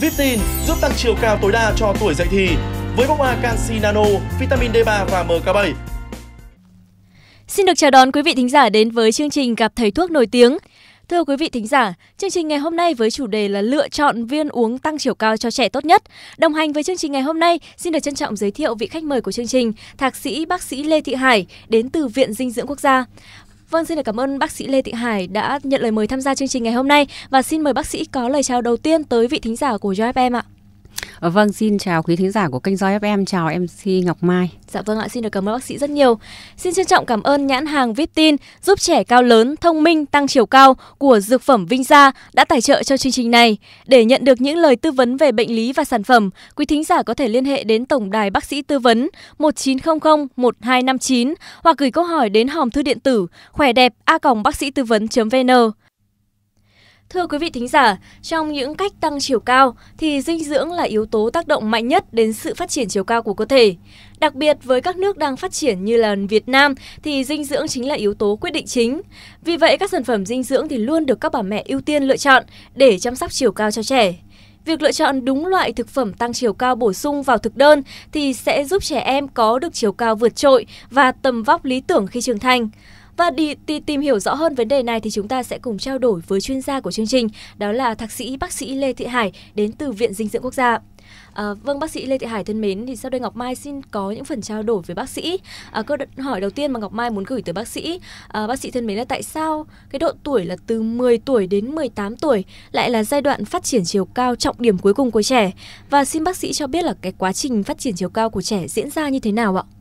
Vitin giúp tăng chiều cao tối đa cho tuổi dậy thì với bóng A canxi nano, vitamin D3 và MK7. Xin được chào đón quý vị thính giả đến với chương trình gặp thầy thuốc nổi tiếng. Thưa quý vị thính giả, chương trình ngày hôm nay với chủ đề là lựa chọn viên uống tăng chiều cao cho trẻ tốt nhất. Đồng hành với chương trình ngày hôm nay, xin được trân trọng giới thiệu vị khách mời của chương trình, Thạc sĩ bác sĩ Lê Thị Hải đến từ Viện Dinh dưỡng Quốc gia. Vâng, xin được cảm ơn bác sĩ Lê Thị Hải đã nhận lời mời tham gia chương trình ngày hôm nay và xin mời bác sĩ có lời chào đầu tiên tới vị thính giả của JFM ạ. Vâng, xin chào quý thính giả của kênh Joy FM, chào MC Ngọc Mai. Dạ vâng ạ, xin được cảm ơn bác sĩ rất nhiều. Xin trân trọng cảm ơn nhãn hàng Vitin giúp trẻ cao lớn, thông minh, tăng chiều cao của dược phẩm Vinh Gia đã tài trợ cho chương trình này. Để nhận được những lời tư vấn về bệnh lý và sản phẩm, quý thính giả có thể liên hệ đến tổng đài bác sĩ tư vấn 1900 1259 hoặc gửi câu hỏi đến hòm thư điện tử khỏe đẹp a bác sĩ tư vấn.vn. Thưa quý vị thính giả, trong những cách tăng chiều cao thì dinh dưỡng là yếu tố tác động mạnh nhất đến sự phát triển chiều cao của cơ thể. Đặc biệt với các nước đang phát triển như là Việt Nam thì dinh dưỡng chính là yếu tố quyết định chính. Vì vậy các sản phẩm dinh dưỡng thì luôn được các bà mẹ ưu tiên lựa chọn để chăm sóc chiều cao cho trẻ. Việc lựa chọn đúng loại thực phẩm tăng chiều cao bổ sung vào thực đơn thì sẽ giúp trẻ em có được chiều cao vượt trội và tầm vóc lý tưởng khi trưởng thành. Và đi, tìm hiểu rõ hơn vấn đề này thì chúng ta sẽ cùng trao đổi với chuyên gia của chương trình, đó là thạc sĩ bác sĩ Lê Thị Hải đến từ Viện Dinh dưỡng Quốc gia. À, vâng bác sĩ Lê Thị Hải thân mến thì sau đây Ngọc Mai xin có những phần trao đổi với bác sĩ. À, câu hỏi đầu tiên mà Ngọc Mai muốn gửi tới bác sĩ, à, bác sĩ thân mến là tại sao cái độ tuổi là từ 10 tuổi đến 18 tuổi lại là giai đoạn phát triển chiều cao trọng điểm cuối cùng của trẻ và xin bác sĩ cho biết là cái quá trình phát triển chiều cao của trẻ diễn ra như thế nào ạ?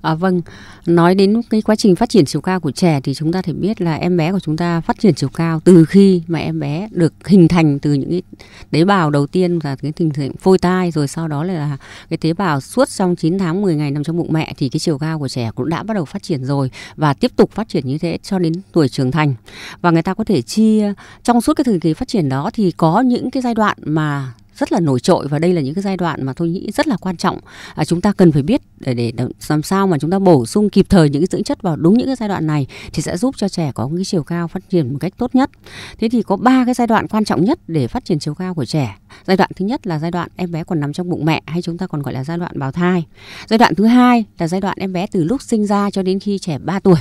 À, vâng, nói đến cái quá trình phát triển chiều cao của trẻ thì chúng ta thể biết là em bé của chúng ta phát triển chiều cao từ khi mà em bé được hình thành từ những cái tế bào đầu tiên là cái tình trạng phôi tai rồi sau đó là cái tế bào suốt trong 9 tháng 10 ngày nằm trong bụng mẹ thì cái chiều cao của trẻ cũng đã bắt đầu phát triển rồi và tiếp tục phát triển như thế cho đến tuổi trưởng thành. Và người ta có thể chia trong suốt cái thời kỳ phát triển đó thì có những cái giai đoạn mà rất là nổi trội và đây là những cái giai đoạn mà tôi nghĩ rất là quan trọng. À, chúng ta cần phải biết để để làm sao mà chúng ta bổ sung kịp thời những cái dưỡng chất vào đúng những cái giai đoạn này thì sẽ giúp cho trẻ có cái chiều cao phát triển một cách tốt nhất. Thế thì có ba cái giai đoạn quan trọng nhất để phát triển chiều cao của trẻ giai đoạn thứ nhất là giai đoạn em bé còn nằm trong bụng mẹ hay chúng ta còn gọi là giai đoạn bào thai. Giai đoạn thứ hai là giai đoạn em bé từ lúc sinh ra cho đến khi trẻ 3 tuổi.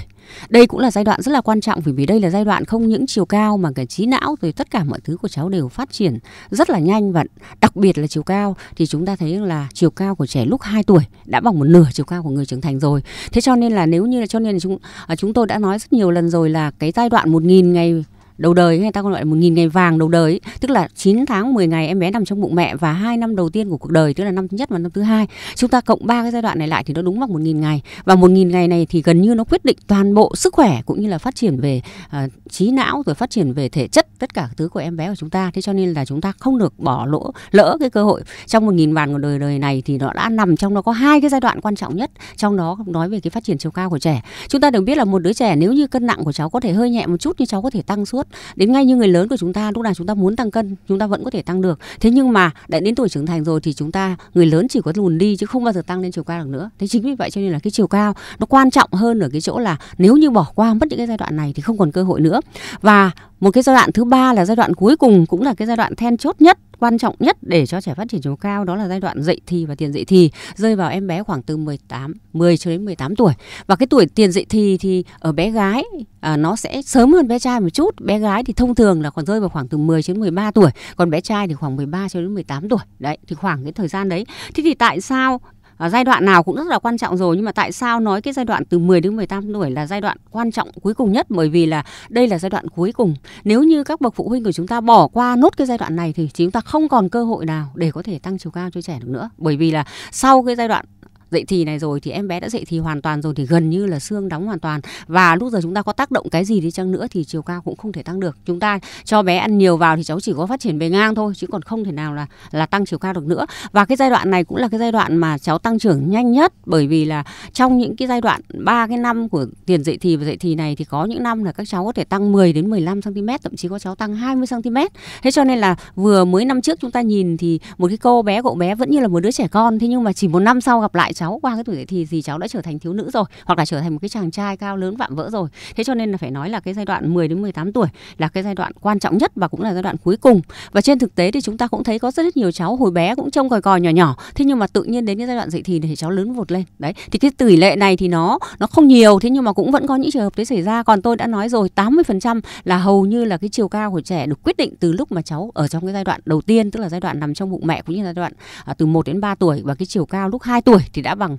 Đây cũng là giai đoạn rất là quan trọng vì vì đây là giai đoạn không những chiều cao mà cả trí não rồi tất cả mọi thứ của cháu đều phát triển rất là nhanh và đặc biệt là chiều cao. Thì chúng ta thấy là chiều cao của trẻ lúc 2 tuổi đã bằng một nửa chiều cao của người trưởng thành rồi. Thế cho nên là nếu như là, cho nên là chúng à, chúng tôi đã nói rất nhiều lần rồi là cái giai đoạn 1000 ngày đầu đời người ta còn gọi là một nghìn ngày vàng đầu đời tức là 9 tháng 10 ngày em bé nằm trong bụng mẹ và hai năm đầu tiên của cuộc đời tức là năm thứ nhất và năm thứ hai. Chúng ta cộng ba cái giai đoạn này lại thì nó đúng bằng một nghìn ngày. Và một nghìn ngày này thì gần như nó quyết định toàn bộ sức khỏe cũng như là phát triển về uh, trí não rồi phát triển về thể chất tất cả thứ của em bé của chúng ta. Thế cho nên là chúng ta không được bỏ lỗ lỡ cái cơ hội. Trong một nghìn vàng của đời đời này thì nó đã nằm trong nó có hai cái giai đoạn quan trọng nhất trong đó nói về cái phát triển chiều cao của trẻ. Chúng ta đều biết là một đứa trẻ nếu như cân nặng của cháu có thể hơi nhẹ một chút nhưng cháu có thể tăng suốt đến ngay như người lớn của chúng ta, lúc nào chúng ta muốn tăng cân, chúng ta vẫn có thể tăng được. Thế nhưng mà đã đến tuổi trưởng thành rồi thì chúng ta, người lớn chỉ có lùn đi chứ không bao giờ tăng lên chiều cao được nữa. Thế chính vì vậy cho nên là cái chiều cao nó quan trọng hơn ở cái chỗ là nếu như bỏ qua mất những cái giai đoạn này thì không còn cơ hội nữa. Và một cái giai đoạn thứ ba là giai đoạn cuối cùng cũng là cái giai đoạn then chốt nhất quan trọng nhất để cho trẻ phát triển chiều cao đó là giai đoạn dậy thì và tiền dậy thì rơi vào em bé khoảng từ 18 10 cho đến 18 tuổi. Và cái tuổi tiền dậy thì thì ở bé gái à, nó sẽ sớm hơn bé trai một chút. Bé gái thì thông thường là còn rơi vào khoảng từ 10 đến 13 tuổi còn bé trai thì khoảng 13 cho đến 18 tuổi. Đấy thì khoảng cái thời gian đấy. Thế thì tại sao à, giai đoạn nào cũng rất là quan trọng rồi nhưng mà tại sao nói cái giai đoạn từ 10 đến 18 tuổi là giai đoạn quan trọng cuối cùng nhất? Bởi vì là đây là giai đoạn cuối cùng. Nếu như các bậc phụ huynh của chúng ta bỏ qua nốt cái giai đoạn này thì chúng ta không còn cơ hội nào để có thể tăng chiều cao cho trẻ được nữa. Bởi vì là sau cái giai đoạn dậy thì này rồi thì em bé đã dậy thì hoàn toàn rồi, thì gần như là xương đóng hoàn toàn. Và lúc giờ chúng ta có tác động cái gì đi chăng nữa thì chiều cao cũng không thể tăng được. Chúng ta cho bé ăn nhiều vào thì cháu chỉ có phát triển bề ngang thôi, chứ còn không thể nào là là tăng chiều cao được nữa. Và cái giai đoạn này cũng là cái giai đoạn mà cháu tăng trưởng nhanh nhất, bởi vì là trong những cái giai đoạn ba cái năm của tiền dậy thì và dậy thì này thì có những năm là các cháu có thể tăng 10 đến 15 cm thậm chí có cháu tăng 20 cm thế cho nên là vừa mới năm trước chúng ta nhìn thì một cái cô bé, cậu bé vẫn như là một đứa trẻ con, thế nhưng mà chỉ một năm sau gặp lại cháu qua cái tuổi dậy thì thì cháu đã trở thành thiếu nữ rồi hoặc là trở thành một cái chàng trai cao lớn vạm vỡ rồi. Thế cho nên là phải nói là cái giai đoạn 10 đến 18 tuổi là cái giai đoạn quan trọng nhất và cũng là giai đoạn cuối cùng. Và trên thực tế thì chúng ta cũng thấy có rất nhiều cháu hồi bé cũng trông còi còi nhỏ nhỏ. Thế nhưng mà tự nhiên đến cái giai đoạn dậy thì thì cháu lớn vụt lên. Đấy thì cái tỷ lệ này thì nó nó không nhiều thế nhưng mà cũng vẫn có những trường hợp đấy xảy ra. Còn tôi đã nói rồi 80% là hầu như là cái chiều cao của trẻ được quyết định từ lúc mà cháu ở trong cái giai đoạn đầu tiên tức là giai đoạn nằm trong bụng mẹ cũng như là giai đoạn à, từ 1 đến 3 tuổi. Và cái chiều cao lúc 2 tuổi thì đã bằng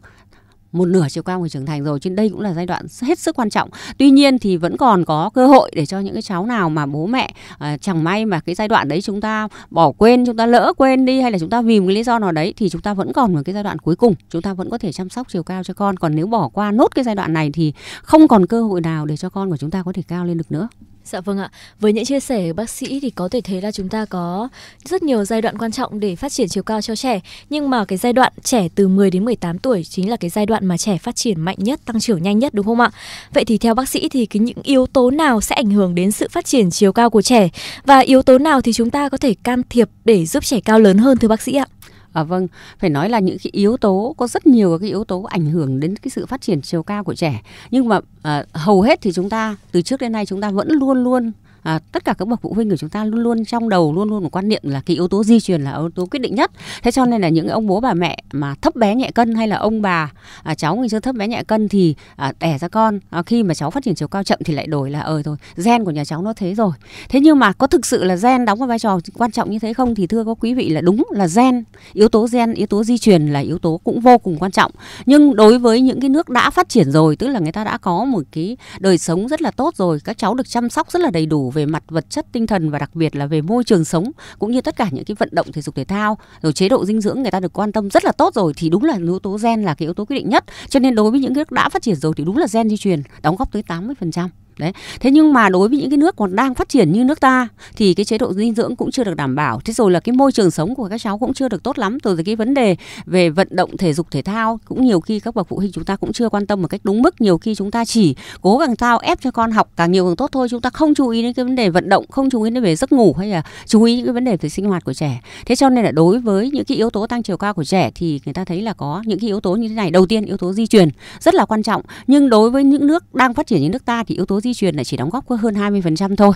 một nửa chiều cao người trưởng thành rồi trên đây cũng là giai đoạn hết sức quan trọng. Tuy nhiên thì vẫn còn có cơ hội để cho những cái cháu nào mà bố mẹ à, chẳng may mà cái giai đoạn đấy chúng ta bỏ quên chúng ta lỡ quên đi hay là chúng ta vì một cái lý do nào đấy thì chúng ta vẫn còn một cái giai đoạn cuối cùng. Chúng ta vẫn có thể chăm sóc chiều cao cho con. Còn nếu bỏ qua nốt cái giai đoạn này thì không còn cơ hội nào để cho con của chúng ta có thể cao lên được nữa. Dạ vâng ạ. Với những chia sẻ của bác sĩ thì có thể thấy là chúng ta có rất nhiều giai đoạn quan trọng để phát triển chiều cao cho trẻ. Nhưng mà cái giai đoạn trẻ từ 10 đến 18 tuổi chính là cái giai đoạn mà trẻ phát triển mạnh nhất, tăng trưởng nhanh nhất đúng không ạ? Vậy thì theo bác sĩ thì cái những yếu tố nào sẽ ảnh hưởng đến sự phát triển chiều cao của trẻ và yếu tố nào thì chúng ta có thể can thiệp để giúp trẻ cao lớn hơn thưa bác sĩ ạ? À, vâng, phải nói là những cái yếu tố có rất nhiều cái yếu tố ảnh hưởng đến cái sự phát triển chiều cao của trẻ. Nhưng mà à, hầu hết thì chúng ta từ trước đến nay chúng ta vẫn luôn luôn à, tất cả các bậc phụ huynh của chúng ta luôn luôn trong đầu luôn luôn một quan niệm là cái yếu tố di truyền là yếu tố quyết định nhất. Thế cho nên là những ông bố bà mẹ mà thấp bé nhẹ cân hay là ông bà à, cháu ngày xưa thấp bé nhẹ cân thì à, đẻ ra con à, khi mà cháu phát triển chiều cao chậm thì lại đổi là ờ thôi gen của nhà cháu nó thế rồi. Thế nhưng mà có thực sự là gen đóng một vai trò quan trọng như thế không thì thưa các quý vị là đúng là gen yếu tố gen yếu tố di truyền là yếu tố cũng vô cùng quan trọng. Nhưng đối với những cái nước đã phát triển rồi tức là người ta đã có một cái đời sống rất là tốt rồi các cháu được chăm sóc rất là đầy đủ về mặt vật chất tinh thần và đặc biệt là về môi trường sống, cũng như tất cả những cái vận động thể dục thể thao, rồi chế độ dinh dưỡng người ta được quan tâm rất là tốt rồi, thì đúng là yếu tố gen là cái yếu tố quyết định nhất. Cho nên đối với những nước đã phát triển rồi thì đúng là gen di truyền, đóng góp tới 80% đấy. Thế nhưng mà đối với những cái nước còn đang phát triển như nước ta, thì cái chế độ dinh dưỡng cũng chưa được đảm bảo. Thế rồi là cái môi trường sống của các cháu cũng chưa được tốt lắm. Rồi cái vấn đề về vận động thể dục thể thao cũng nhiều khi các bậc phụ huynh chúng ta cũng chưa quan tâm một cách đúng mức. Nhiều khi chúng ta chỉ cố gắng sao ép cho con học càng nhiều càng tốt thôi. Chúng ta không chú ý đến cái vấn đề vận động, không chú ý đến về giấc ngủ hay là chú ý những cái vấn đề về sinh hoạt của trẻ. Thế cho nên là đối với những cái yếu tố tăng chiều cao của trẻ thì người ta thấy là có những cái yếu tố như thế này. Đầu tiên, yếu tố di truyền rất là quan trọng. Nhưng đối với những nước đang phát triển như nước ta thì yếu tố di truyền là chỉ đóng góp có hơn 20% thôi.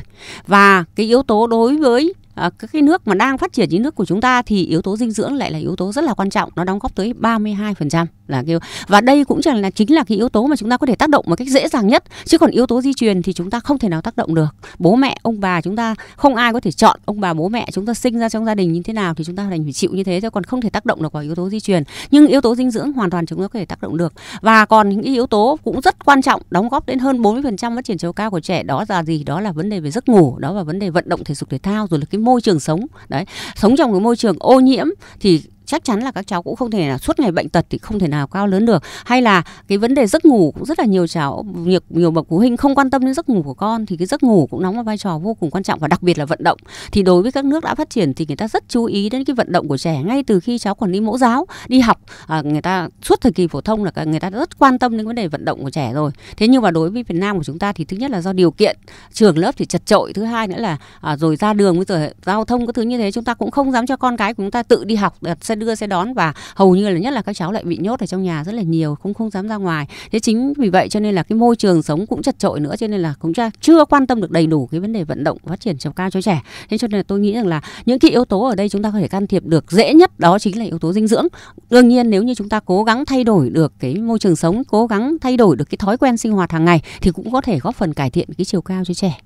Và cái yếu tố đối với Ờ, à, các cái nước mà đang phát triển như nước của chúng ta thì yếu tố dinh dưỡng lại là yếu tố rất là quan trọng nó đóng góp tới 32% là kêu và đây cũng chẳng là chính là cái yếu tố mà chúng ta có thể tác động một cách dễ dàng nhất. Chứ còn yếu tố di truyền thì chúng ta không thể nào tác động được. Bố mẹ ông bà chúng ta không ai có thể chọn ông bà bố mẹ chúng ta sinh ra trong gia đình như thế nào thì chúng ta đành phải chịu như thế chứ còn không thể tác động được vào yếu tố di truyền. Nhưng yếu tố dinh dưỡng hoàn toàn chúng ta có thể tác động được. Và còn những yếu tố cũng rất quan trọng đóng góp đến hơn 40% phát triển chiều cao của trẻ đó là gì? Đó là vấn đề về giấc ngủ đó là vấn đề vận động thể dục thể thao rồi là cái môi trường sống. Đấy sống trong cái môi trường ô nhiễm thì chắc chắn là các cháu cũng không thể là suốt ngày bệnh tật thì không thể nào cao lớn được. Hay là cái vấn đề giấc ngủ cũng rất là nhiều cháu nhiều, nhiều bậc phụ huynh không quan tâm đến giấc ngủ của con thì cái giấc ngủ cũng đóng một vai trò vô cùng quan trọng và đặc biệt là vận động. Thì đối với các nước đã phát triển thì người ta rất chú ý đến cái vận động của trẻ ngay từ khi cháu còn đi mẫu giáo đi học. À, người ta suốt thời kỳ phổ thông là người ta rất quan tâm đến vấn đề vận động của trẻ rồi. Thế nhưng mà đối với Việt Nam của chúng ta thì thứ nhất là do điều kiện trường lớp thì chật chội thứ hai nữa là à, rồi ra đường bây giờ giao thông cái thứ như thế chúng ta cũng không dám cho con cái của chúng ta tự đi học đặt xe đưa xe đón và hầu như là nhất là các cháu lại bị nhốt ở trong nhà rất là nhiều không không dám ra ngoài. Thế chính vì vậy cho nên là cái môi trường sống cũng chật trội nữa, cho nên là cũng chưa quan tâm được đầy đủ cái vấn đề vận động phát triển chiều cao cho trẻ. Thế cho nên là tôi nghĩ rằng là những cái yếu tố ở đây chúng ta có thể can thiệp được dễ nhất đó chính là yếu tố dinh dưỡng. Đương nhiên nếu như chúng ta cố gắng thay đổi được cái môi trường sống, cố gắng thay đổi được cái thói quen sinh hoạt hàng ngày thì cũng có thể góp phần cải thiện cái chiều cao cho trẻ.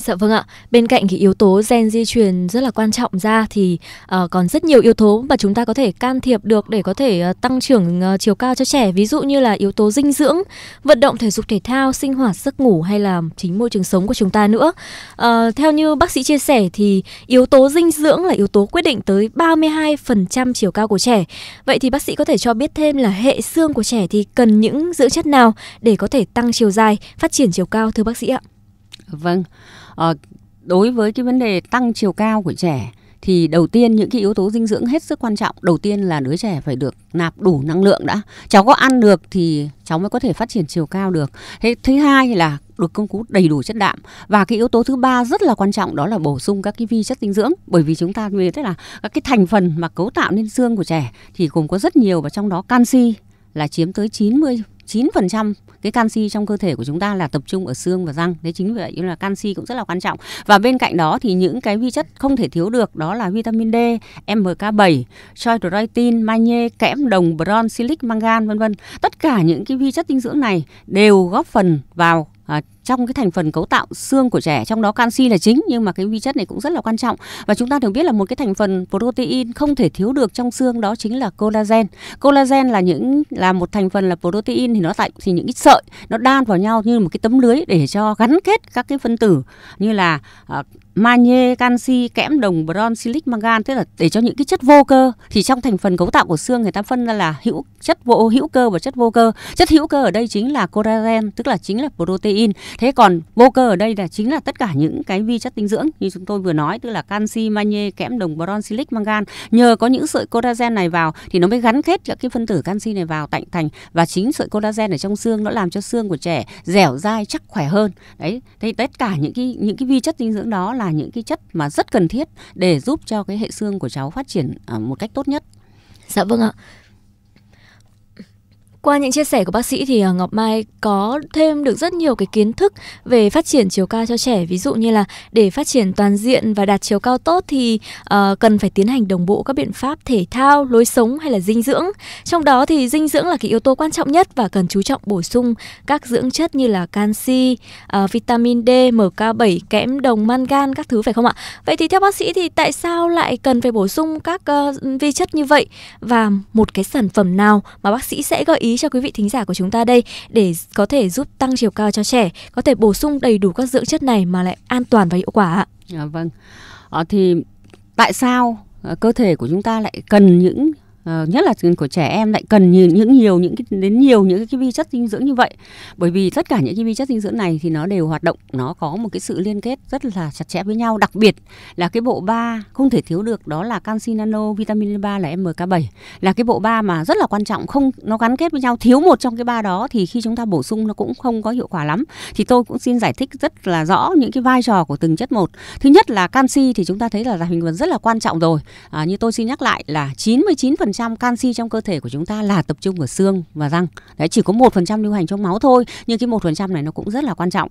Dạ vâng ạ. Bên cạnh cái yếu tố gen di truyền rất là quan trọng ra thì uh, còn rất nhiều yếu tố mà chúng ta có thể can thiệp được để có thể uh, tăng trưởng uh, chiều cao cho trẻ. Ví dụ như là yếu tố dinh dưỡng, vận động thể dục thể thao, sinh hoạt giấc ngủ hay là chính môi trường sống của chúng ta nữa. Uh, theo như bác sĩ chia sẻ thì yếu tố dinh dưỡng là yếu tố quyết định tới 32% chiều cao của trẻ. Vậy thì bác sĩ có thể cho biết thêm là hệ xương của trẻ thì cần những dưỡng chất nào để có thể tăng chiều dài, phát triển chiều cao thưa bác sĩ ạ? Vâng à, đối với cái vấn đề tăng chiều cao của trẻ thì đầu tiên những cái yếu tố dinh dưỡng hết sức quan trọng. Đầu tiên là đứa trẻ phải được nạp đủ năng lượng đã. Cháu có ăn được thì cháu mới có thể phát triển chiều cao được. Thế thứ hai là được công cú đầy đủ chất đạm. Và cái yếu tố thứ ba rất là quan trọng đó là bổ sung các cái vi chất dinh dưỡng. Bởi vì chúng ta biết là các cái thành phần mà cấu tạo nên xương của trẻ thì gồm có rất nhiều và trong đó canxi là chiếm tới 90 9% cái canxi trong cơ thể của chúng ta là tập trung ở xương và răng. Đấy chính vì vậy là canxi cũng rất là quan trọng. Và bên cạnh đó thì những cái vi chất không thể thiếu được đó là vitamin D, MK7, chondroitin, magie, kẽm, đồng, bron, silic, mangan vân vân. Tất cả những cái vi chất dinh dưỡng này đều góp phần vào trong cái thành phần cấu tạo xương của trẻ trong đó canxi là chính nhưng mà cái vi chất này cũng rất là quan trọng. Và chúng ta đều biết là một cái thành phần protein không thể thiếu được trong xương đó chính là collagen. Collagen là những là một thành phần là protein thì nó tại thì những cái sợi nó đan vào nhau như một cái tấm lưới để cho gắn kết các cái phân tử như là uh, magie, canxi, kẽm, đồng, bron, silic, mangan tức là để cho những cái chất vô cơ thì trong thành phần cấu tạo của xương người ta phân ra là hữu chất vô hữu cơ và chất vô cơ. Chất hữu cơ ở đây chính là collagen tức là chính là protein. Thế còn vô cơ ở đây là chính là tất cả những cái vi chất dinh dưỡng như chúng tôi vừa nói tức là canxi, magie, kẽm, đồng, bron, silic, mangan. Nhờ có những sợi collagen này vào thì nó mới gắn kết các cái phân tử canxi này vào tạnh thành và chính sợi collagen ở trong xương nó làm cho xương của trẻ dẻo dai chắc khỏe hơn. Đấy, thế tất cả những cái những cái vi chất dinh dưỡng đó là những cái chất mà rất cần thiết để giúp cho cái hệ xương của cháu phát triển à, một cách tốt nhất. Dạ vâng ạ. Qua những chia sẻ của bác sĩ thì à, Ngọc Mai có thêm được rất nhiều cái kiến thức về phát triển chiều cao cho trẻ. Ví dụ như là để phát triển toàn diện và đạt chiều cao tốt thì uh, cần phải tiến hành đồng bộ các biện pháp thể thao, lối sống hay là dinh dưỡng. Trong đó thì dinh dưỡng là cái yếu tố quan trọng nhất và cần chú trọng bổ sung các dưỡng chất như là canxi, uh, vitamin D, MK7, kẽm, đồng, mangan các thứ phải không ạ? Vậy thì theo bác sĩ thì tại sao lại cần phải bổ sung các uh, vi chất như vậy và một cái sản phẩm nào mà bác sĩ sẽ gợi ý cho quý vị thính giả của chúng ta đây để có thể giúp tăng chiều cao cho trẻ, có thể bổ sung đầy đủ các dưỡng chất này mà lại an toàn và hiệu quả ạ? À, vâng. À, thì tại sao ờ, cơ thể của chúng ta lại cần những Uh, nhất là của trẻ em lại cần những, những nhiều những cái đến nhiều những cái vi chất dinh dưỡng như vậy. Bởi vì tất cả những cái vi chất dinh dưỡng này thì nó đều hoạt động nó có một cái sự liên kết rất là chặt chẽ với nhau. Đặc biệt là cái bộ ba không thể thiếu được đó là canxi nano vitamin ba là MK7 là cái bộ ba mà rất là quan trọng không nó gắn kết với nhau thiếu một trong cái ba đó thì khi chúng ta bổ sung nó cũng không có hiệu quả lắm. Thì tôi cũng xin giải thích rất là rõ những cái vai trò của từng chất một. Thứ nhất là canxi thì chúng ta thấy là thành phần rất là quan trọng rồi. À, như tôi xin nhắc lại là 99 phần canxi trong cơ thể của chúng ta là tập trung ở xương và răng. Đấy chỉ có 1% lưu hành trong máu thôi, nhưng cái 1% này nó cũng rất là quan trọng.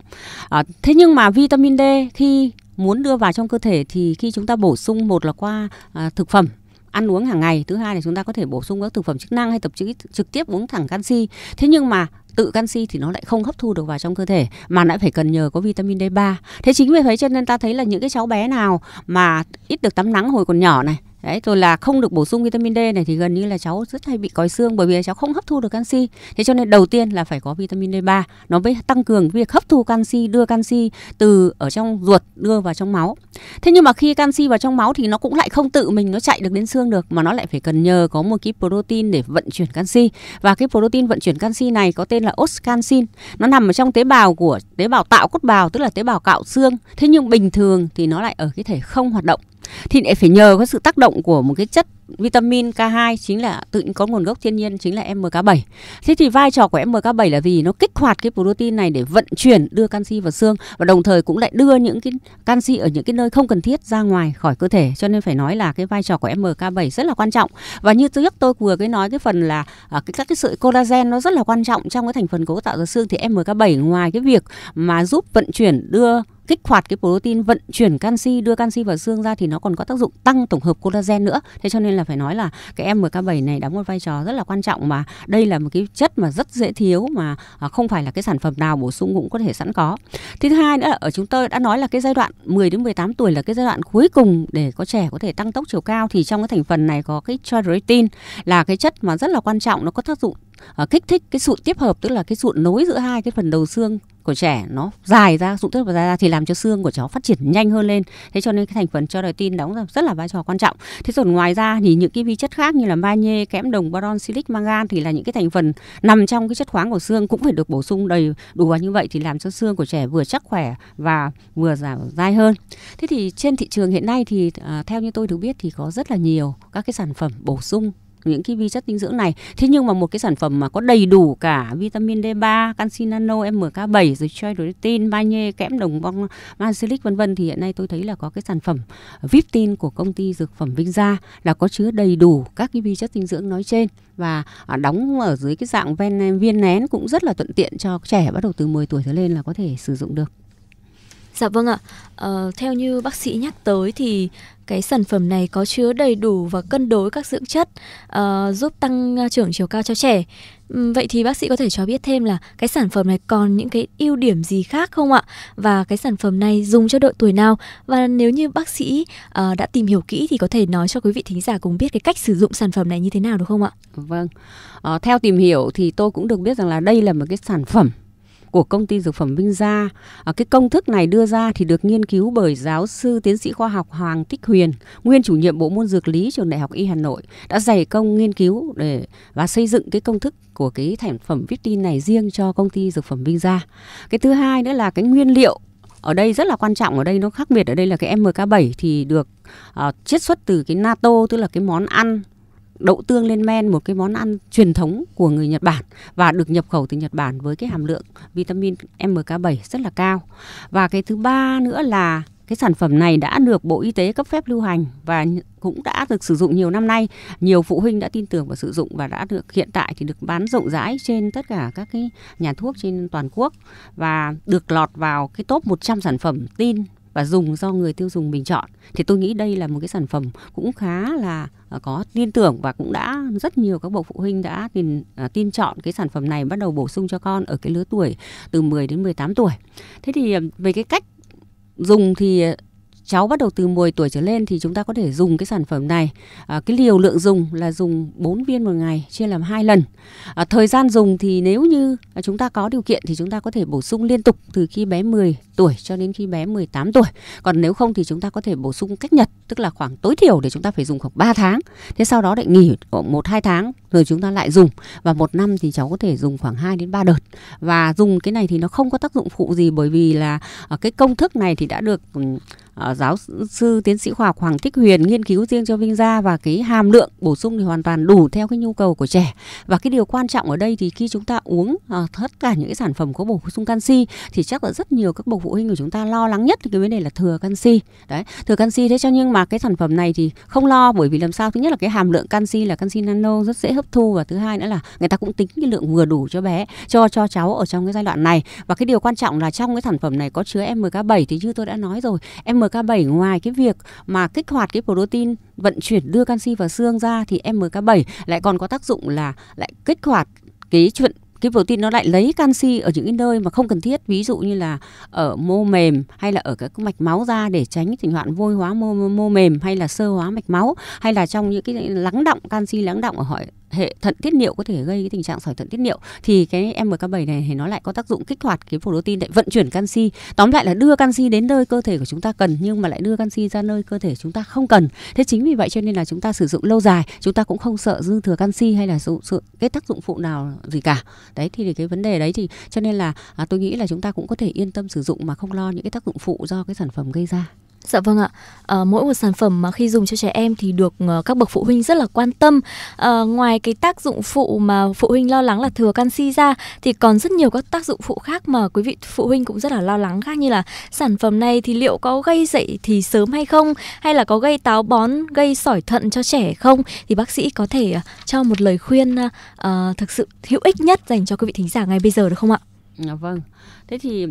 À, thế nhưng mà vitamin D khi muốn đưa vào trong cơ thể thì khi chúng ta bổ sung một là qua à, thực phẩm ăn uống hàng ngày thứ hai là chúng ta có thể bổ sung các thực phẩm chức năng hay tập trực, trực tiếp uống thẳng canxi thế nhưng mà tự canxi thì nó lại không hấp thu được vào trong cơ thể mà lại phải cần nhờ có vitamin D3 thế chính vì thế cho nên ta thấy là những cái cháu bé nào mà ít được tắm nắng hồi còn nhỏ này Đấy, rồi là không được bổ sung vitamin D này thì gần như là cháu rất hay bị còi xương bởi vì cháu không hấp thu được canxi. Thế cho nên đầu tiên là phải có vitamin D3, nó mới tăng cường việc hấp thu canxi, đưa canxi từ ở trong ruột đưa vào trong máu. Thế nhưng mà khi canxi vào trong máu thì nó cũng lại không tự mình nó chạy được đến xương được mà nó lại phải cần nhờ có một cái protein để vận chuyển canxi. Và cái protein vận chuyển canxi này có tên là oscansin. Nó nằm ở trong tế bào của tế bào tạo cốt bào tức là tế bào cạo xương. Thế nhưng bình thường thì nó lại ở cái thể không hoạt động thì lại phải nhờ có sự tác động của một cái chất vitamin K2 chính là tự có nguồn gốc thiên nhiên chính là MK7. Thế thì vai trò của MK7 là vì nó kích hoạt cái protein này để vận chuyển đưa canxi vào xương và đồng thời cũng lại đưa những cái canxi ở những cái nơi không cần thiết ra ngoài khỏi cơ thể. Cho nên phải nói là cái vai trò của MK7 rất là quan trọng. Và như trước tôi vừa cái nói cái phần là à, cái các cái sợi collagen nó rất là quan trọng trong cái thành phần cấu tạo ra xương thì MK7 ngoài cái việc mà giúp vận chuyển đưa kích hoạt cái protein, vận chuyển canxi, đưa canxi vào xương ra thì nó còn có tác dụng tăng tổng hợp collagen nữa. Thế cho nên là phải nói là cái MK7 này đóng một vai trò rất là quan trọng mà đây là một cái chất mà rất dễ thiếu mà à, không phải là cái sản phẩm nào bổ sung cũng có thể sẵn có. Thứ hai nữa là ở chúng tôi đã nói là cái giai đoạn 10 đến 18 tuổi là cái giai đoạn cuối cùng để có trẻ có thể tăng tốc chiều cao thì trong cái thành phần này có cái chondroitin là cái chất mà rất là quan trọng, nó có tác dụng à, kích thích cái sụn tiếp hợp, tức là cái sụn nối giữa hai cái phần đầu xương của trẻ nó dài ra dụng tức và dài ra thì làm cho xương của cháu phát triển nhanh hơn lên. Thế cho nên cái thành phần cho tin đóng rất là vai trò quan trọng. Thế rồi ngoài ra thì những cái vi chất khác như là magie kẽm đồng boron silic mangan thì là những cái thành phần nằm trong cái chất khoáng của xương cũng phải được bổ sung đầy đủ. Vào như vậy thì làm cho xương của trẻ vừa chắc khỏe và vừa giảm dai hơn. Thế thì trên thị trường hiện nay thì à, theo như tôi được biết thì có rất là nhiều các cái sản phẩm bổ sung những cái vi chất dinh dưỡng này. Thế nhưng mà một cái sản phẩm mà có đầy đủ cả vitamin D3, canxi nano, MK7 rồi choidrotin magie, kẽm đồng bong, mancilic vân vân thì hiện nay tôi thấy là có cái sản phẩm Viptin của công ty dược phẩm Vinh Gia là có chứa đầy đủ các cái vi chất dinh dưỡng nói trên và à, đóng ở dưới cái dạng ven viên nén cũng rất là thuận tiện cho trẻ bắt đầu từ 10 tuổi trở lên là có thể sử dụng được. Dạ vâng ạ. Ờ, theo như bác sĩ nhắc tới thì cái sản phẩm này có chứa đầy đủ và cân đối các dưỡng chất uh, giúp tăng trưởng chiều cao cho trẻ. Vậy thì bác sĩ có thể cho biết thêm là cái sản phẩm này còn những cái ưu điểm gì khác không ạ? Và cái sản phẩm này dùng cho độ tuổi nào? Và nếu như bác sĩ uh, đã tìm hiểu kỹ thì có thể nói cho quý vị thính giả cùng biết cái cách sử dụng sản phẩm này như thế nào được không ạ? Vâng. Uh, theo tìm hiểu thì tôi cũng được biết rằng là đây là một cái sản phẩm của công ty dược phẩm Vinh Gia. À, cái công thức này đưa ra thì được nghiên cứu bởi giáo sư tiến sĩ khoa học Hoàng Thích Huyền, nguyên chủ nhiệm bộ môn dược lý trường Đại học Y Hà Nội đã dày công nghiên cứu để và xây dựng cái công thức của cái sản phẩm Vitin này riêng cho công ty dược phẩm Vinh Gia. Cái thứ hai nữa là cái nguyên liệu ở đây rất là quan trọng ở đây nó khác biệt ở đây là cái MK7 thì được uh, chiết xuất từ cái natto tức là cái món ăn đậu tương lên men, một cái món ăn truyền thống của người Nhật Bản và được nhập khẩu từ Nhật Bản với cái hàm lượng vitamin MK7 rất là cao. Và cái thứ ba nữa là cái sản phẩm này đã được Bộ Y tế cấp phép lưu hành và cũng đã được sử dụng nhiều năm nay. Nhiều phụ huynh đã tin tưởng và sử dụng và đã được, hiện tại thì được bán rộng rãi trên tất cả các cái nhà thuốc trên toàn quốc và được lọt vào cái top 100 sản phẩm tin và dùng do người tiêu dùng bình chọn thì tôi nghĩ đây là một cái sản phẩm cũng khá là à, có tin tưởng và cũng đã rất nhiều các bậc phụ huynh đã tin à, tin chọn cái sản phẩm này, bắt đầu bổ sung cho con ở cái lứa tuổi từ 10 đến 18 tuổi. Thế thì à, về cái cách dùng thì cháu bắt đầu từ 10 tuổi trở lên thì chúng ta có thể dùng cái sản phẩm này. À, cái liều lượng dùng là dùng 4 viên một ngày chia làm hai lần. À, thời gian dùng thì nếu như chúng ta có điều kiện thì chúng ta có thể bổ sung liên tục từ khi bé 10 tuổi cho đến khi bé 18 tuổi. Còn nếu không thì chúng ta có thể bổ sung cách nhật, tức là khoảng tối thiểu để chúng ta phải dùng khoảng 3 tháng. Thế sau đó lại nghỉ khoảng 1 2 tháng rồi chúng ta lại dùng và một năm thì cháu có thể dùng khoảng 2 đến 3 đợt. Và dùng cái này thì nó không có tác dụng phụ gì bởi vì là à, cái công thức này thì đã được uh, giáo sư tiến sĩ khoa học Hoàng Thích Huyền nghiên cứu riêng cho Vinh Gia và cái hàm lượng bổ sung thì hoàn toàn đủ theo cái nhu cầu của trẻ. Và cái điều quan trọng ở đây thì khi chúng ta uống uh, tất cả những cái sản phẩm có bổ sung canxi thì chắc là rất nhiều các bậc phụ huynh của chúng ta lo lắng nhất cái vấn đề là thừa canxi. Đấy thừa canxi thế cho nhưng mà cái sản phẩm này thì không lo bởi vì làm sao? Thứ nhất là cái hàm lượng canxi là canxi nano rất dễ hấp thu và thứ hai nữa là người ta cũng tính cái lượng vừa đủ cho bé cho cho cháu ở trong cái giai đoạn này. Và cái điều quan trọng là trong cái sản phẩm này có chứa MK7 thì như tôi đã nói rồi MK7 ngoài cái việc mà kích hoạt cái protein vận chuyển đưa canxi vào xương ra thì MK7 lại còn có tác dụng là lại kích hoạt cái chuyện cái protein nó lại lấy canxi ở những cái nơi mà không cần thiết. Ví dụ như là ở mô mềm hay là ở các mạch máu ra để tránh tình trạng vôi hóa mô, mô mềm hay là sơ hóa mạch máu hay là trong những cái lắng động canxi lắng động ở hỏi hệ thận tiết niệu có thể gây cái tình trạng sỏi thận tiết niệu thì cái MK7 này thì nó lại có tác dụng kích hoạt cái protein để vận chuyển canxi. Tóm lại là đưa canxi đến nơi cơ thể của chúng ta cần nhưng mà lại đưa canxi ra nơi cơ thể chúng ta không cần. Thế chính vì vậy cho nên là chúng ta sử dụng lâu dài, chúng ta cũng không sợ dư thừa canxi hay là sự, sự cái tác dụng phụ nào gì cả. Đấy thì cái vấn đề đấy thì cho nên là à, tôi nghĩ là chúng ta cũng có thể yên tâm sử dụng mà không lo những cái tác dụng phụ do cái sản phẩm gây ra. Dạ vâng ạ. À, mỗi một sản phẩm mà khi dùng cho trẻ em thì được uh, các bậc phụ huynh rất là quan tâm. À, ngoài cái tác dụng phụ mà phụ huynh lo lắng là thừa canxi ra thì còn rất nhiều các tác dụng phụ khác mà quý vị phụ huynh cũng rất là lo lắng khác như là sản phẩm này thì liệu có gây dậy thì sớm hay không hay là có gây táo bón, gây sỏi thận cho trẻ không thì bác sĩ có thể uh, cho một lời khuyên uh, thực sự hữu ích nhất dành cho quý vị thính giả ngay bây giờ được không ạ? À, vâng. Thế thì